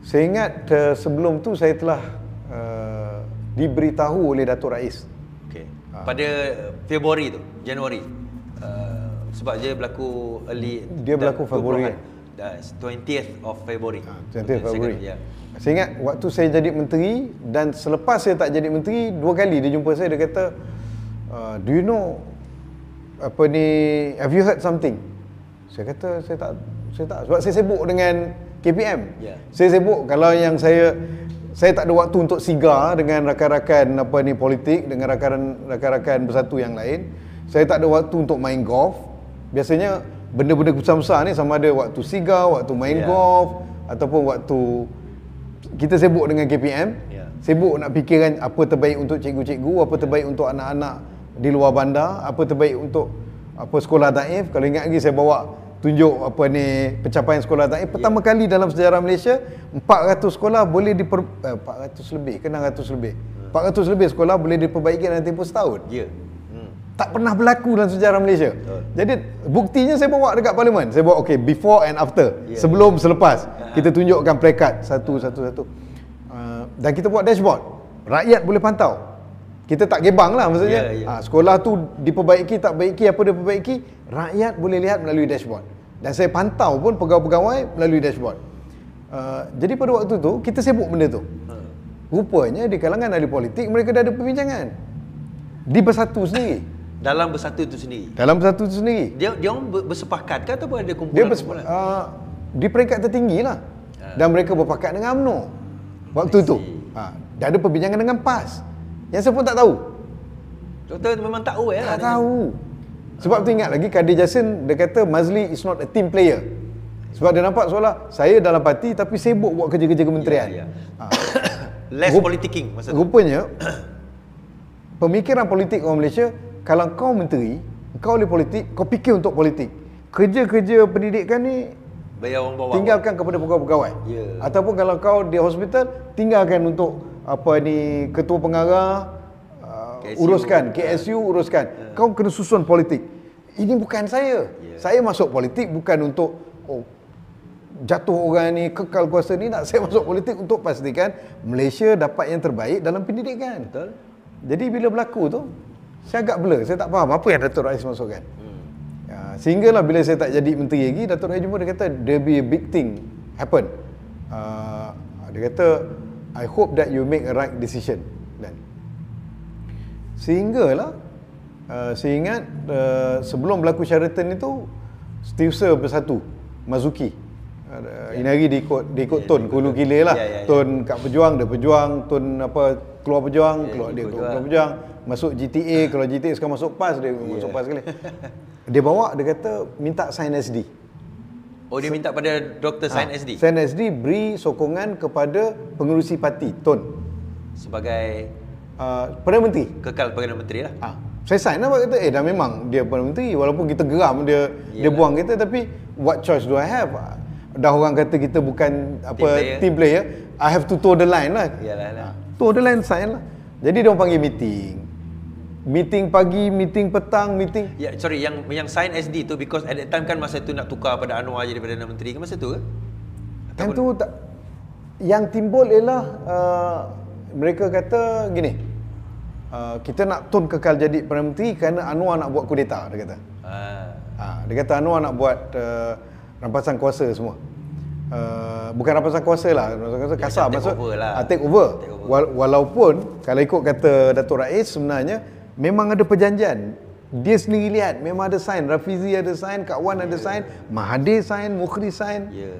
Saya ingat uh, sebelum tu saya telah uh, diberitahu oleh Datuk Rais. Okey. Pada Februari tu, Januari. Uh, sebab dia berlaku early Dia berlaku Februari. That's 20th of February. Ha, 20th Februari. Ya. Saya ingat waktu saya jadi menteri dan selepas saya tak jadi menteri dua kali dia jumpa saya dia kata uh, do you know apa ni have you heard something? Saya kata saya tak saya tak sebab saya sibuk dengan KPM. Ya. Saya sibuk kalau yang saya saya tak ada waktu untuk sigar dengan rakan-rakan apa ni politik dengan rakan rakan-rakan bersatu yang lain. Saya tak ada waktu untuk main golf. Biasanya benda-benda besar-besar ni sama ada waktu sigar, waktu main Ya. golf ataupun waktu kita sibuk dengan KPM. Ya. Sibuk nak fikirkan apa terbaik untuk cikgu-cikgu, apa terbaik untuk anak-anak di luar bandar, apa terbaik untuk apa sekolah daif. Kalau ingat lagi saya bawa tunjuk apa ni pencapaian sekolah daif pertama kali dalam sejarah Malaysia 400 sekolah boleh diper eh, 400 lebih ke 600 lebih. 400 lebih sekolah boleh diperbaiki dalam tempoh setahun. Ya. Hmm. Tak pernah berlaku dalam sejarah Malaysia. Betul. Jadi buktinya saya bawa dekat parlimen. Saya bawa okey before and after. Ya. Sebelum selepas. Kita tunjukkan plakat satu satu satu. Uh, dan kita buat dashboard. Rakyat boleh pantau. Kita tak gebang lah maksudnya. Ya, ya. Ah, sekolah tu diperbaiki tak baiki apa dia perbaiki, rakyat boleh lihat melalui dashboard. Dan saya pantau pun pegawai-pegawai melalui dashboard. Uh, jadi pada waktu tu kita sibuk benda tu. Rupanya di kalangan ahli politik mereka dah ada perbincangan. Di bersatu sendiri. Dalam bersatu itu sendiri. Dalam bersatu tu sendiri. Dia dia orang bersepakat ke ataupun ada kumpulan? Dia bers- uh, di peringkat tertinggi lah. Dan mereka berpakat dengan UMNO. Waktu tu. Ha, dah ada perbincangan dengan PAS. Yang saya pun tak tahu. Doktor memang tak aware lah. Tak tahu. Sebab tu ingat lagi Kadir Jasin dia kata Mazli is not a team player. Sebab dia nampak seolah saya dalam parti tapi sibuk buat kerja-kerja kementerian. Ya, ya. Ha. <coughs> Less Rup- politicking masa tu. Rupanya <coughs> pemikiran politik orang Malaysia kalau kau menteri, kau oleh politik, kau fikir untuk politik. Kerja-kerja pendidikan ni Bayar orang bawah. tinggalkan kepada pegawai-pegawai. Ya. Ataupun kalau kau di hospital, tinggalkan untuk apa ni ketua pengarah uh, KSU. uruskan, KSU uruskan. Kau kena susun politik. Ini bukan saya. Ya. Saya masuk politik bukan untuk oh, jatuh orang ni kekal kuasa ni nak <laughs> saya masuk politik untuk pastikan Malaysia dapat yang terbaik dalam pendidikan. Betul. Jadi bila berlaku tu saya agak blur, saya tak faham apa yang Datuk Rais masukkan. Hmm. Ya, sehinggalah bila saya tak jadi menteri lagi, Datuk Rais jumpa dia kata there be a big thing happen. Uh, dia kata I hope that you make a right decision. Dan sehinggalah uh, saya ingat uh, sebelum berlaku Sheraton itu Setiausaha bersatu Mazuki uh, ini hari dia ikut dia ikut Ya, tun tun. gila lah Ya, ya, ya. tun kat pejuang dia pejuang tun apa keluar pejuang Ya, keluar dia keluar, keluar pejuang masuk GTA kalau <laughs> GTA sekarang masuk PAS dia Ya. masuk PAS sekali dia bawa dia kata minta sign SD Oh dia minta pada Dr. Sign Ah, SD sign SD beri sokongan kepada pengerusi parti tun sebagai uh, Perdana Menteri kekal Perdana Menteri lah. Ah, saya sign lah kata, eh dah memang dia Perdana Menteri walaupun kita geram dia dia Yelah. buang kita tapi what choice do I have? Ah, Dah orang kata kita bukan apa player. team player, I have to toe the line lah. Yalah lah. Ah, toe the line sign lah. Jadi dia orang panggil meeting. Meeting pagi, meeting petang, meeting Ya, sorry yang yang sign SD tu because at that time kan masa tu nak tukar pada Anwar jadi Perdana Menteri ke masa tu ke? Time tu tak yang timbul ialah uh, mereka kata gini. Uh, kita nak Tun kekal jadi Perdana Menteri kerana Anwar nak buat kudeta dia kata. Ha, dia kata Anwar nak buat uh, rampasan kuasa semua. Uh, bukan rampasan kuasa lah, rampasan kuasa Dia kasar macam take maksud over lah. ah, take over. Take over. Wal- walaupun kalau ikut kata Datuk Rais sebenarnya memang ada perjanjian. Dia sendiri lihat memang ada sign, Rafizi ada sign, Kak Wan ada sign, Mahathir sign, Mukhri sign Ya.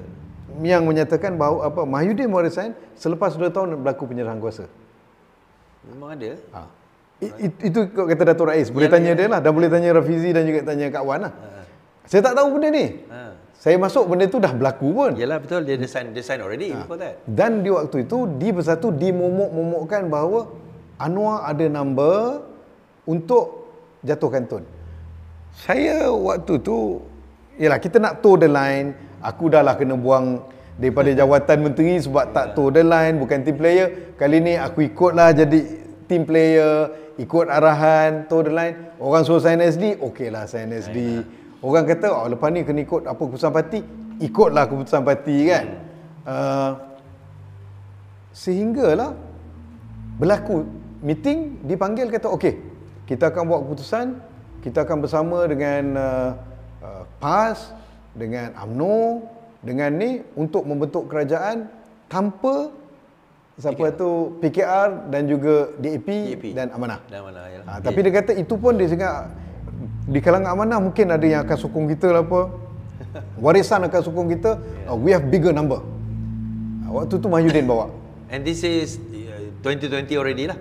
yang menyatakan bahawa apa Mahyudin baru sign selepas 2 tahun berlaku penyerahan kuasa. Memang ada. Ha. I- itu kata Datuk Rais. Boleh Yalah, tanya yalah. dia lah. Dan boleh tanya Rafizi dan juga tanya Kak Wan lah. Saya tak tahu benda ni. Ha. Saya masuk benda tu dah berlaku pun. Yalah betul dia ada sign dia sign already before that. Dan di waktu itu di bersatu dimomok-momokkan bahawa Anwar ada number untuk jatuhkan Tun. Saya waktu tu Yalah kita nak toe the line. Aku dah lah kena buang Daripada jawatan menteri Sebab tak toe the line Bukan team player. Kali ni aku ikut lah jadi team player Ikut arahan Toe the line. Orang suruh sign SD Okey lah sign SD Orang kata oh, Lepas ni kena ikut apa keputusan parti? Ikutlah keputusan parti kan? Uh, Sehinggalah Berlaku meeting dipanggil kata okey kita akan buat keputusan kita akan bersama dengan uh, uh, PAS dengan AMNO dengan ni untuk membentuk kerajaan tanpa siapa PKR. tu PKR dan juga DAP, DAP. dan Amanah. Dan mana ya. Ha, tapi dia kata itu pun dia cakap di kalangan amanah mungkin ada yang akan sokong kita lah apa. <laughs> Warisan akan sokong kita. Uh, we have bigger number. Uh, waktu tu Mahyudin bawa. And this is uh, 2020 already lah.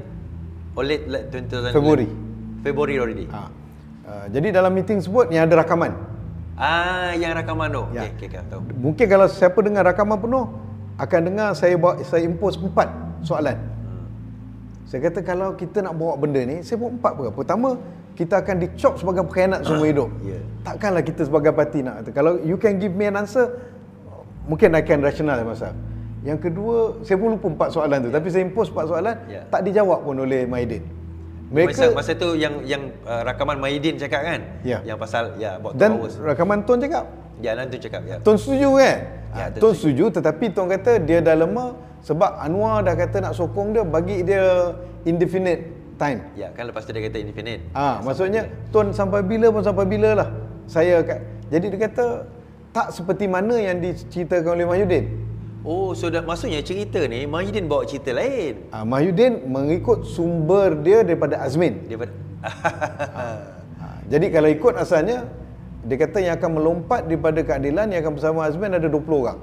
Or late, late 2020. February. February already. Ha. Uh, jadi dalam meeting sebut yang ada rakaman. Ah, yang rakaman tu. Ya. Okey, okey, okay, tahu. Mungkin kalau siapa dengar rakaman penuh akan dengar saya bawa, saya impose empat soalan. Saya kata kalau kita nak bawa benda ni, saya bawa empat perkara. Pertama, kita akan dicop sebagai pengkhianat seumur hidup. Ya. Takkanlah kita sebagai parti nak kata. Kalau you can give me an answer, mungkin I can rational masa. Yang kedua, saya pun lupa empat soalan tu. Tapi saya impose empat soalan, Ya. tak dijawab pun oleh Maidin. Masa, masa tu yang yang uh, rakaman Maidin cakap kan? Ya. Yang pasal ya about dan hours. rakaman Tuan cakap, Ya, nanti cakap ya. Tuan setuju kan? Ya, Ha, Tun Tuan setuju tetapi Tuan kata dia dah lemah sebab Anwar dah kata nak sokong dia bagi dia indefinite time. Ya, kan lepas tu dia kata infinite. Ah, maksudnya Tuan sampai bila pun sampai bila lah. Saya kat, jadi dia kata tak seperti mana yang diceritakan oleh Mahyudin. Oh, so dah, maksudnya cerita ni Mahyudin bawa cerita lain. Ah, Mahyudin mengikut sumber dia daripada Azmin. Daripada <laughs> Ah, jadi kalau ikut asalnya dia kata yang akan melompat daripada keadilan yang akan bersama Azmin ada 20 orang.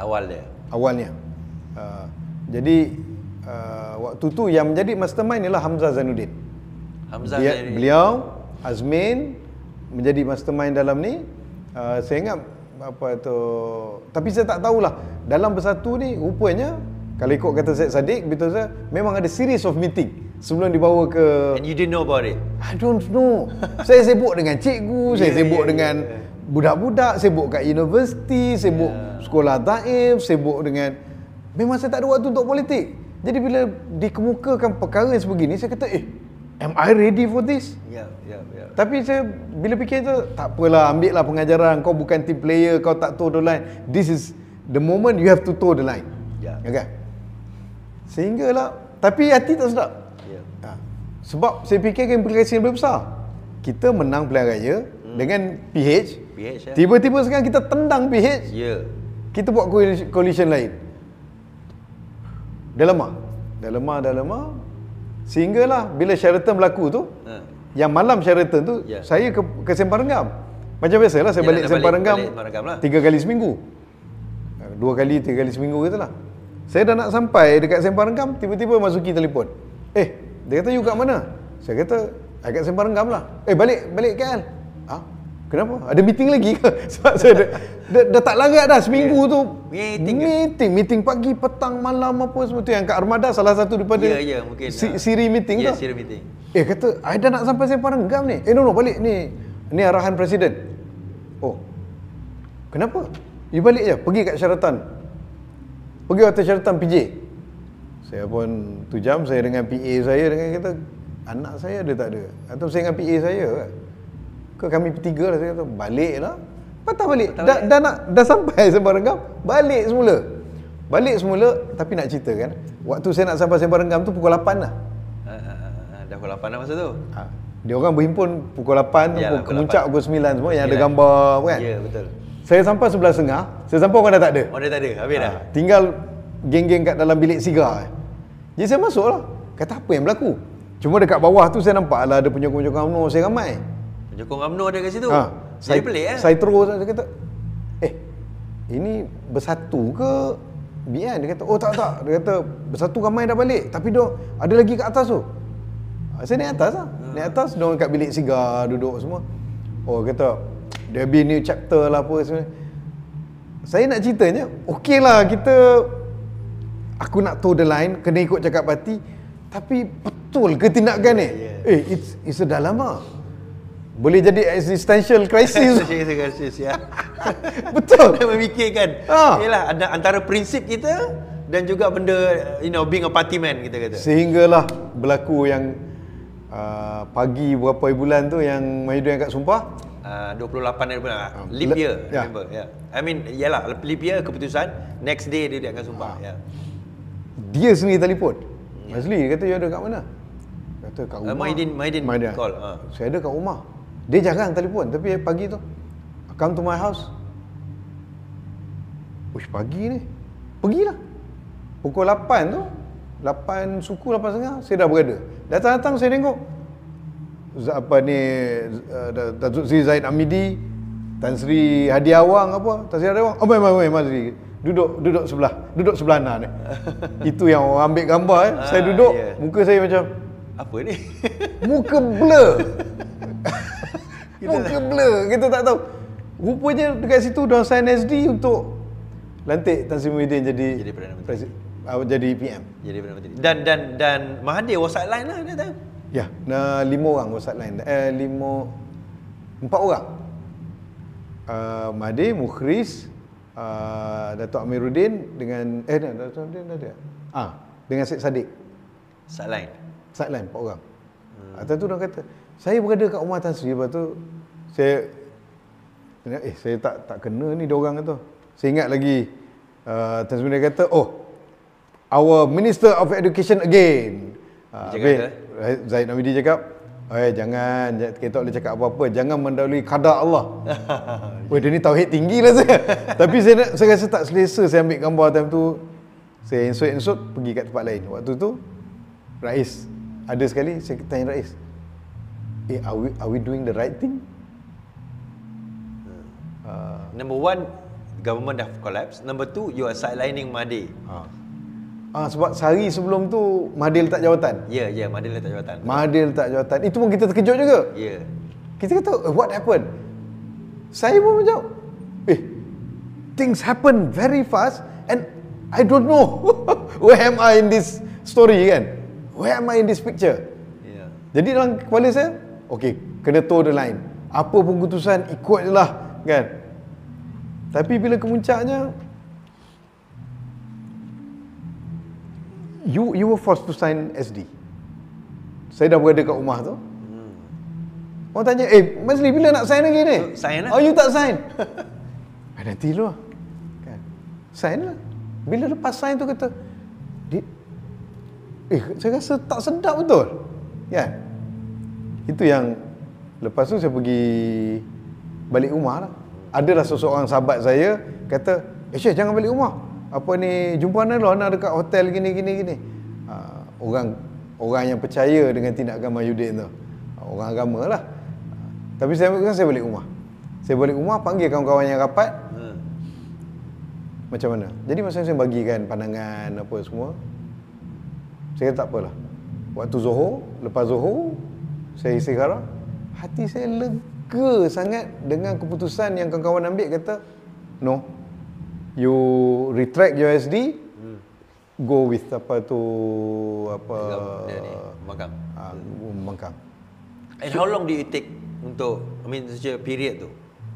awal dia. awalnya. Uh, jadi uh, waktu tu yang menjadi mastermind ialah Hamzah Zainuddin. Hamzah Dia, Zaini. beliau Azmin menjadi mastermind dalam ni. Uh, saya ingat apa tu tapi saya tak tahulah dalam bersatu ni rupanya kalau ikut kata Syed Saddiq betul saya memang ada series of meeting sebelum dibawa ke And you didn't know about it. I don't know. saya sibuk dengan cikgu, <laughs> saya Yeah, sibuk yeah, dengan yeah. budak-budak, sibuk kat universiti, sibuk sekolah taif, sibuk dengan memang saya tak ada waktu untuk politik. Jadi bila dikemukakan perkara yang sebegini, saya kata, "Eh, am I ready for this?" Ya, ya, ya. Tapi saya bila fikir tu, tak apalah, ambil lah pengajaran. Kau bukan team player, kau tak toe the line. This is the moment you have to toe the line. Ya. Okay? Sehinggalah, tapi hati tak sedap. Ya. Ha. Sebab saya fikir implikasi yang lebih besar. Kita menang pilihan raya hmm. dengan PH. PH, ya. Tiba-tiba sekarang kita tendang PH. Ya. Kita buat coalition, coalition lain. Dah lemah. Dah lemah, dah lemah. Sehinggalah bila Sheraton berlaku tu, Ha. yang malam Sheraton tu, Ya. saya ke, ke Sempang Renggam. Macam biasalah saya Yalah, balik dah Sempang balik- Renggam balik Sempang Renggam lah. tiga kali seminggu. Ha, Dua kali, tiga kali seminggu gitu lah. Saya dah nak sampai dekat Sempang Renggam, tiba-tiba Masuki telefon. Eh, dia kata you kat mana? Saya kata, I kat Sempang Renggam lah. Eh, balik, balik KL. Kenapa? Ada meeting lagi ke? <laughs> Sebab saya dah, dah, dah tak larat dah seminggu tu. Meeting? Meeting, meeting pagi, petang, malam apa semua tu. Yang kat Armada salah satu daripada Ya, ya, mungkin. si, siri meeting Ya, tu. siri meeting. Eh kata, I dah nak sampai Sempang Renggam ni. Eh no no balik ni. Ni arahan presiden. Oh. Kenapa? You balik je, pergi kat Sheraton. Pergi hotel Sheraton PJ. Saya pun tu jam saya dengan PA saya dengan kata anak saya ada tak ada? Atau saya dengan PA saya kan? Ke kami bertiga lah saya kata balik lah. Patah balik. Patah dah, balik. dah nak dah sampai <laughs> Sempang Renggam, balik semula. Balik semula tapi nak cerita kan. Waktu saya nak sampai Sempang Renggam tu pukul 8 lah. Ha, ha, ha, ha. Dah pukul 8 dah masa tu. Ha. Dia orang berhimpun pukul 8, Yalah, pukul pukul kemuncak 8. pukul 9 semua yang ada Yalah. gambar kan. Ya, betul. Saya sampai sebelah setengah, saya sampai orang dah tak ada. Oh, dia tak ada. Habis dah. Ha. Tinggal geng-geng kat dalam bilik sigar. Jadi saya masuk lah. Kata apa yang berlaku? Cuma dekat bawah tu saya nampak lah ada penyokong-penyokong UMNO saya ramai. Penyokong UMNO ada kat situ. Ha. Jadi pelik eh. Saya terus saya kata, eh ini bersatu ke BN? Dia kata, oh tak tak. Dia kata bersatu ramai dah balik. Tapi dia ada lagi kat atas tu. Ha, Saya naik atas lah. Naik atas, dia kat bilik sigar duduk semua. Oh kata, dia be new chapter lah apa semua. Saya nak ceritanya, okey lah kita aku nak toe the line, kena ikut cakap parti. Tapi betul ke tindakan ni? Eh, it's, it's a dilemma. Boleh jadi existential crisis. <laughs> Saya krisis ya. <laughs> Betul. Kita <laughs> memikirkan. Ha. Yalah, ada antara prinsip kita dan juga benda you know being a party man kita kata. Sehinggalah berlaku yang uh, pagi beberapa bulan tu yang Mahyudin angkat sumpah. Uh, 28 hari bulan uh, leap le- year ya. remember yeah. I mean yalah leap year keputusan next day dia, dia akan sumpah Ah. ya. Dia sendiri telefon. Asli dia kata you ada kat mana? Kata kat Ah, rumah. Mahidin- Mahidin call, ah. Saya ada kat rumah. Dia jarang telefon tapi pagi tu come to my house. Uish pagi ni. Pergilah. Pukul 8 tu 8 suku 8 setengah saya dah berada. Datang-datang saya tengok apa ni uh, Datuk Sri Zaid Amidi, Tan Sri Hadi Awang apa? Tan Sri Hadi Awang. Oh, mai mai mai Sri. Duduk duduk sebelah, duduk sebelah Ana ni. <laughs> Itu yang orang ambil gambar eh. saya Ah, duduk, ya. muka saya macam Apa ni? Muka blur. <laughs> Muka blur. Kita tak tahu. Rupanya dekat situ dah sign SD untuk lantik Tan Sri Muhyiddin jadi Jadi Perdana Menteri. presi- ah, jadi PM. Jadi Perdana Menteri. Dan dan dan Mahathir was sideline lah dia tahu. Ya, nah, lima orang WhatsApp lain. Eh, lima, empat orang. Uh, Mahathir, Mukhris, uh, Datuk Amiruddin dengan, eh, Datuk Amiruddin dah ada? Ah, dengan Syed Saddiq. Sideline. Sideline, empat orang. Hmm. Atas tu dia kata, saya berada kat rumah Tan Sri, lepas tu saya, eh saya tak tak kena ni dia orang tu. Saya ingat lagi, uh, Tan Sri kata, oh, our Minister of Education again. Uh, Dia cakap Zaid Namidi cakap, eh jangan, kita tak boleh cakap apa-apa, jangan mendahului kadar Allah. <laughs> Weh, dia ni tauhid tinggi lah saya. <laughs> Tapi saya, nak, saya rasa tak selesa saya ambil gambar time tu. Saya insut-insut pergi kat tempat lain. Waktu tu, Rais, ada sekali saya tanya Rais, eh are we, are we doing the right thing? Uh, Number one, government dah collapse. Number two, you are sidelining Mahathir. ah. Ah, sebab sehari sebelum tu Mahathir letak jawatan. Ya, ya, Mahathir letak jawatan. Mahathir letak jawatan. Itu pun kita terkejut juga. Ya. Kita kata, "Eh, what happened? Saya pun macam, eh, things happen very fast and I don't know <laughs> where am I in this story kan? Where am I in this picture? Ya. Jadi dalam kepala saya, okay, kena toe the line. Apa pun keputusan, ikut je lah kan? Tapi bila kemuncaknya, you you were forced to sign SD. Saya dah berada kat rumah tu. Orang tanya, eh Mazli bila nak sign lagi ni? Sign lah. Oh you tak sign? <laughs> eh, nanti dulu lah. Kan? Sign lah. Bila lepas sign tu kata, "Di- eh saya rasa tak sedap betul. Kan? Itu yang lepas tu saya pergi balik rumah lah. Adalah seseorang sahabat saya kata, eh Syed jangan balik rumah. Apa ni, jumpa Ana lah, Ana dekat hotel gini gini gini. Ha, orang orang yang percaya dengan tindakan Mahyudin tu. Ha, orang agama lah. Ha, tapi saya kan saya balik rumah. Saya balik rumah panggil kawan-kawan yang rapat Hmm. macam mana. Jadi masa saya bagikan pandangan apa semua. Saya kata tak apalah. Waktu Zohor, lepas Zohor, saya istigharah hati saya lega sangat dengan keputusan yang kawan-kawan ambil kata no you retract your SD hmm. go with apa tu apa mengkang. ah uh, magang and how long do you take untuk i mean the period tu?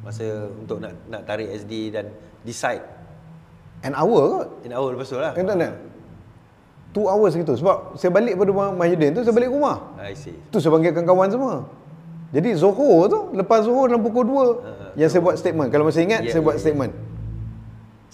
Masa untuk nak nak tarik SD dan decide? An hour kot. An hour lepas tu lah. Kan 2 hours gitu sebab saya balik pada rumah Mahyudin tu saya balik rumah I see tu saya panggilkan kawan semua jadi Zuhur tu lepas Zuhur dalam pukul 2 uh, ha, ha, yang so saya ha. buat statement kalau masih ingat yeah, saya yeah, buat yeah. statement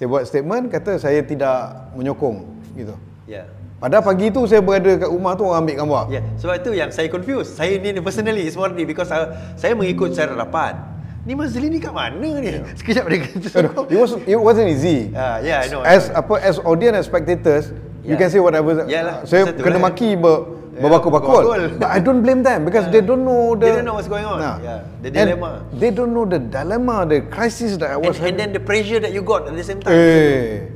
saya buat statement kata saya tidak menyokong gitu ya yeah. Pada pagi tu saya berada kat rumah tu orang ambil gambar. Ya, yeah. sebab tu yang saya confused. Saya ni personally sebenarnya ni because I, saya mengikut secara rapat. Ni Mazli ni kat mana ni? Yeah. <laughs> Sekejap dia kata. It was it wasn't easy. Uh, yeah, I know. As apa as audience as spectators, you Yeah. can say whatever. Yalah, saya satu kena lah. maki ber, Yeah, berbakul-bakul. berbakul. But I don't blame them because they don't know the They don't know what's going on. Yeah, the And dilemma. They don't know the dilemma, the crisis that I And, was and then the pressure that you got at the same time. Eh,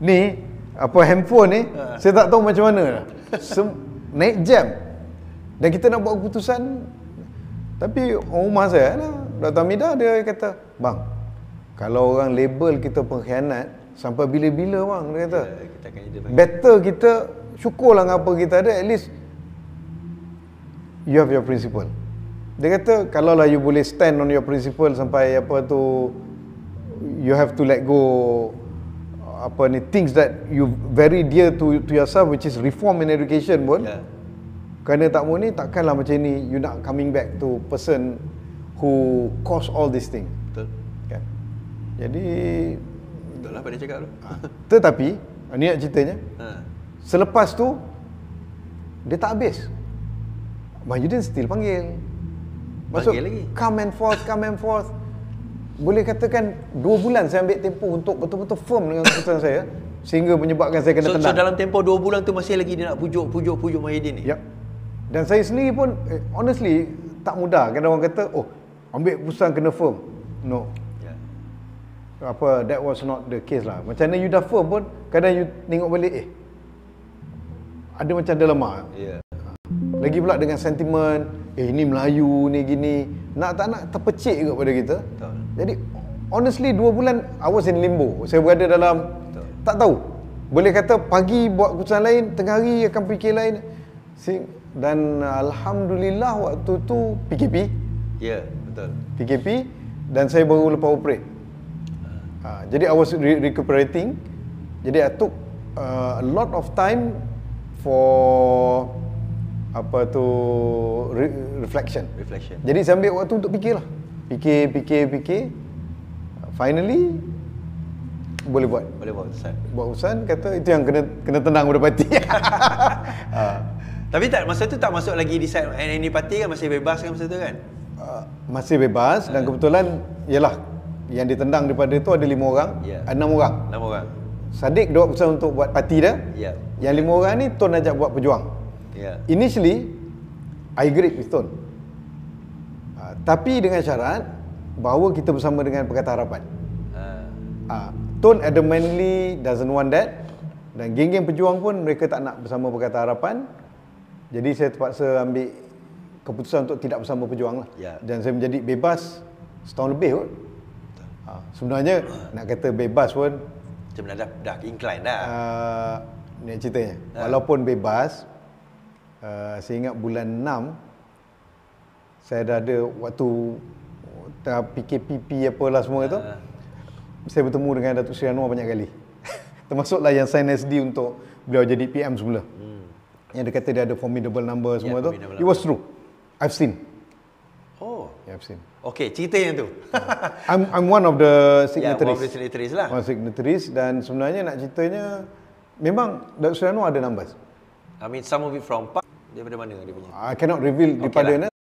ni apa handphone ni, Ha. saya tak tahu macam mana. Sem- naik jam. Dan kita nak buat keputusan tapi orang rumah saya lah, Dr. Hamida dia kata, "Bang, kalau orang label kita pengkhianat sampai bila-bila bang?" Dia kata. Ya, kita lagi. Better kita syukurlah dengan apa kita ada at least you have your principle. Dia kata kalau lah you boleh stand on your principle sampai apa tu you have to let go apa ni things that you very dear to to yourself which is reform in education pun. Ya. Kerana tak mau ni takkanlah macam ni you nak coming back to person who cause all these things. Betul. Kan? Jadi Betul lah apa dia cakap tu. tetapi ni nak ceritanya Ha. Selepas tu dia tak habis. Mahyudin still panggil. Masuk Panggil lagi. come and forth, come and forth. Boleh katakan dua bulan saya ambil tempoh untuk betul-betul firm dengan keputusan saya sehingga menyebabkan saya kena So, so tendang. dalam tempoh 2 bulan tu masih lagi dia nak pujuk pujuk pujuk Mahidin ni. Yep. Dan saya sendiri pun eh, honestly tak mudah. Kadang orang kata, "Oh, ambil keputusan kena firm." No. Apa that was not the case lah. Macam mana you dah firm pun kadang you tengok balik eh ada macam dilema. Ya. Lagi pula dengan sentimen, eh ini Melayu ni gini, nak tak nak terpecik juga pada kita. Betul. Jadi honestly dua bulan I was in limbo. Saya berada dalam Betul. tak tahu. Boleh kata pagi buat keputusan lain, tengah hari akan fikir lain. Dan alhamdulillah waktu tu PKP, Ya, betul. PKP dan saya baru lepas operate. Ha, jadi I was re- recuperating. Jadi I took uh, a lot of time for apa tu re- reflection. Reflection. Jadi saya ambil waktu untuk fikir lah. Fikir, fikir, fikir. Finally boleh buat. Boleh buat keputusan. Buat urusan kata itu yang kena kena tenang pada parti. <laughs> ha. Tapi tak masa tu tak masuk lagi di side NND parti kan masih bebas kan masa tu kan? Uh, masih bebas dan kebetulan ialah yang ditendang daripada itu ada lima orang, Ya. enam orang. Enam orang. Sadik buat keputusan untuk buat parti dia. Ya. Yang lima orang ni Tun ajak buat pejuang. Ya. Initially, I agreed with Tun. Uh, tapi dengan syarat bahawa kita bersama dengan Pakatan Harapan. Ha. Uh, Tun adamantly doesn't want that. Dan geng-geng pejuang pun mereka tak nak bersama Pakatan Harapan. Jadi saya terpaksa ambil keputusan untuk tidak bersama pejuang lah. Ya. Dan saya menjadi bebas setahun lebih kot. Uh, sebenarnya nak kata bebas pun Macam dah dah, dah incline dah. uh, ni ceritanya. Ha. Walaupun bebas, uh, saya ingat bulan 6 saya dah ada waktu tengah PKPP apalah semua. Ha. Saya bertemu dengan Datuk Seri Anwar banyak kali. <laughs> Termasuklah yang sign SD untuk beliau jadi PM semula. Hmm. Yang dia kata dia ada formidable number semua tu. formidable It was true. I've seen. Oh. Yeah, I've seen. Okey, cerita yang tu. <laughs> I'm I'm one of the signatories. one of the signatories lah. One signatories dan sebenarnya nak ceritanya memang Datuk Seri Anwar ada numbers. I mean some of it from Park daripada mana dia punya? I cannot reveal Okey daripada lah.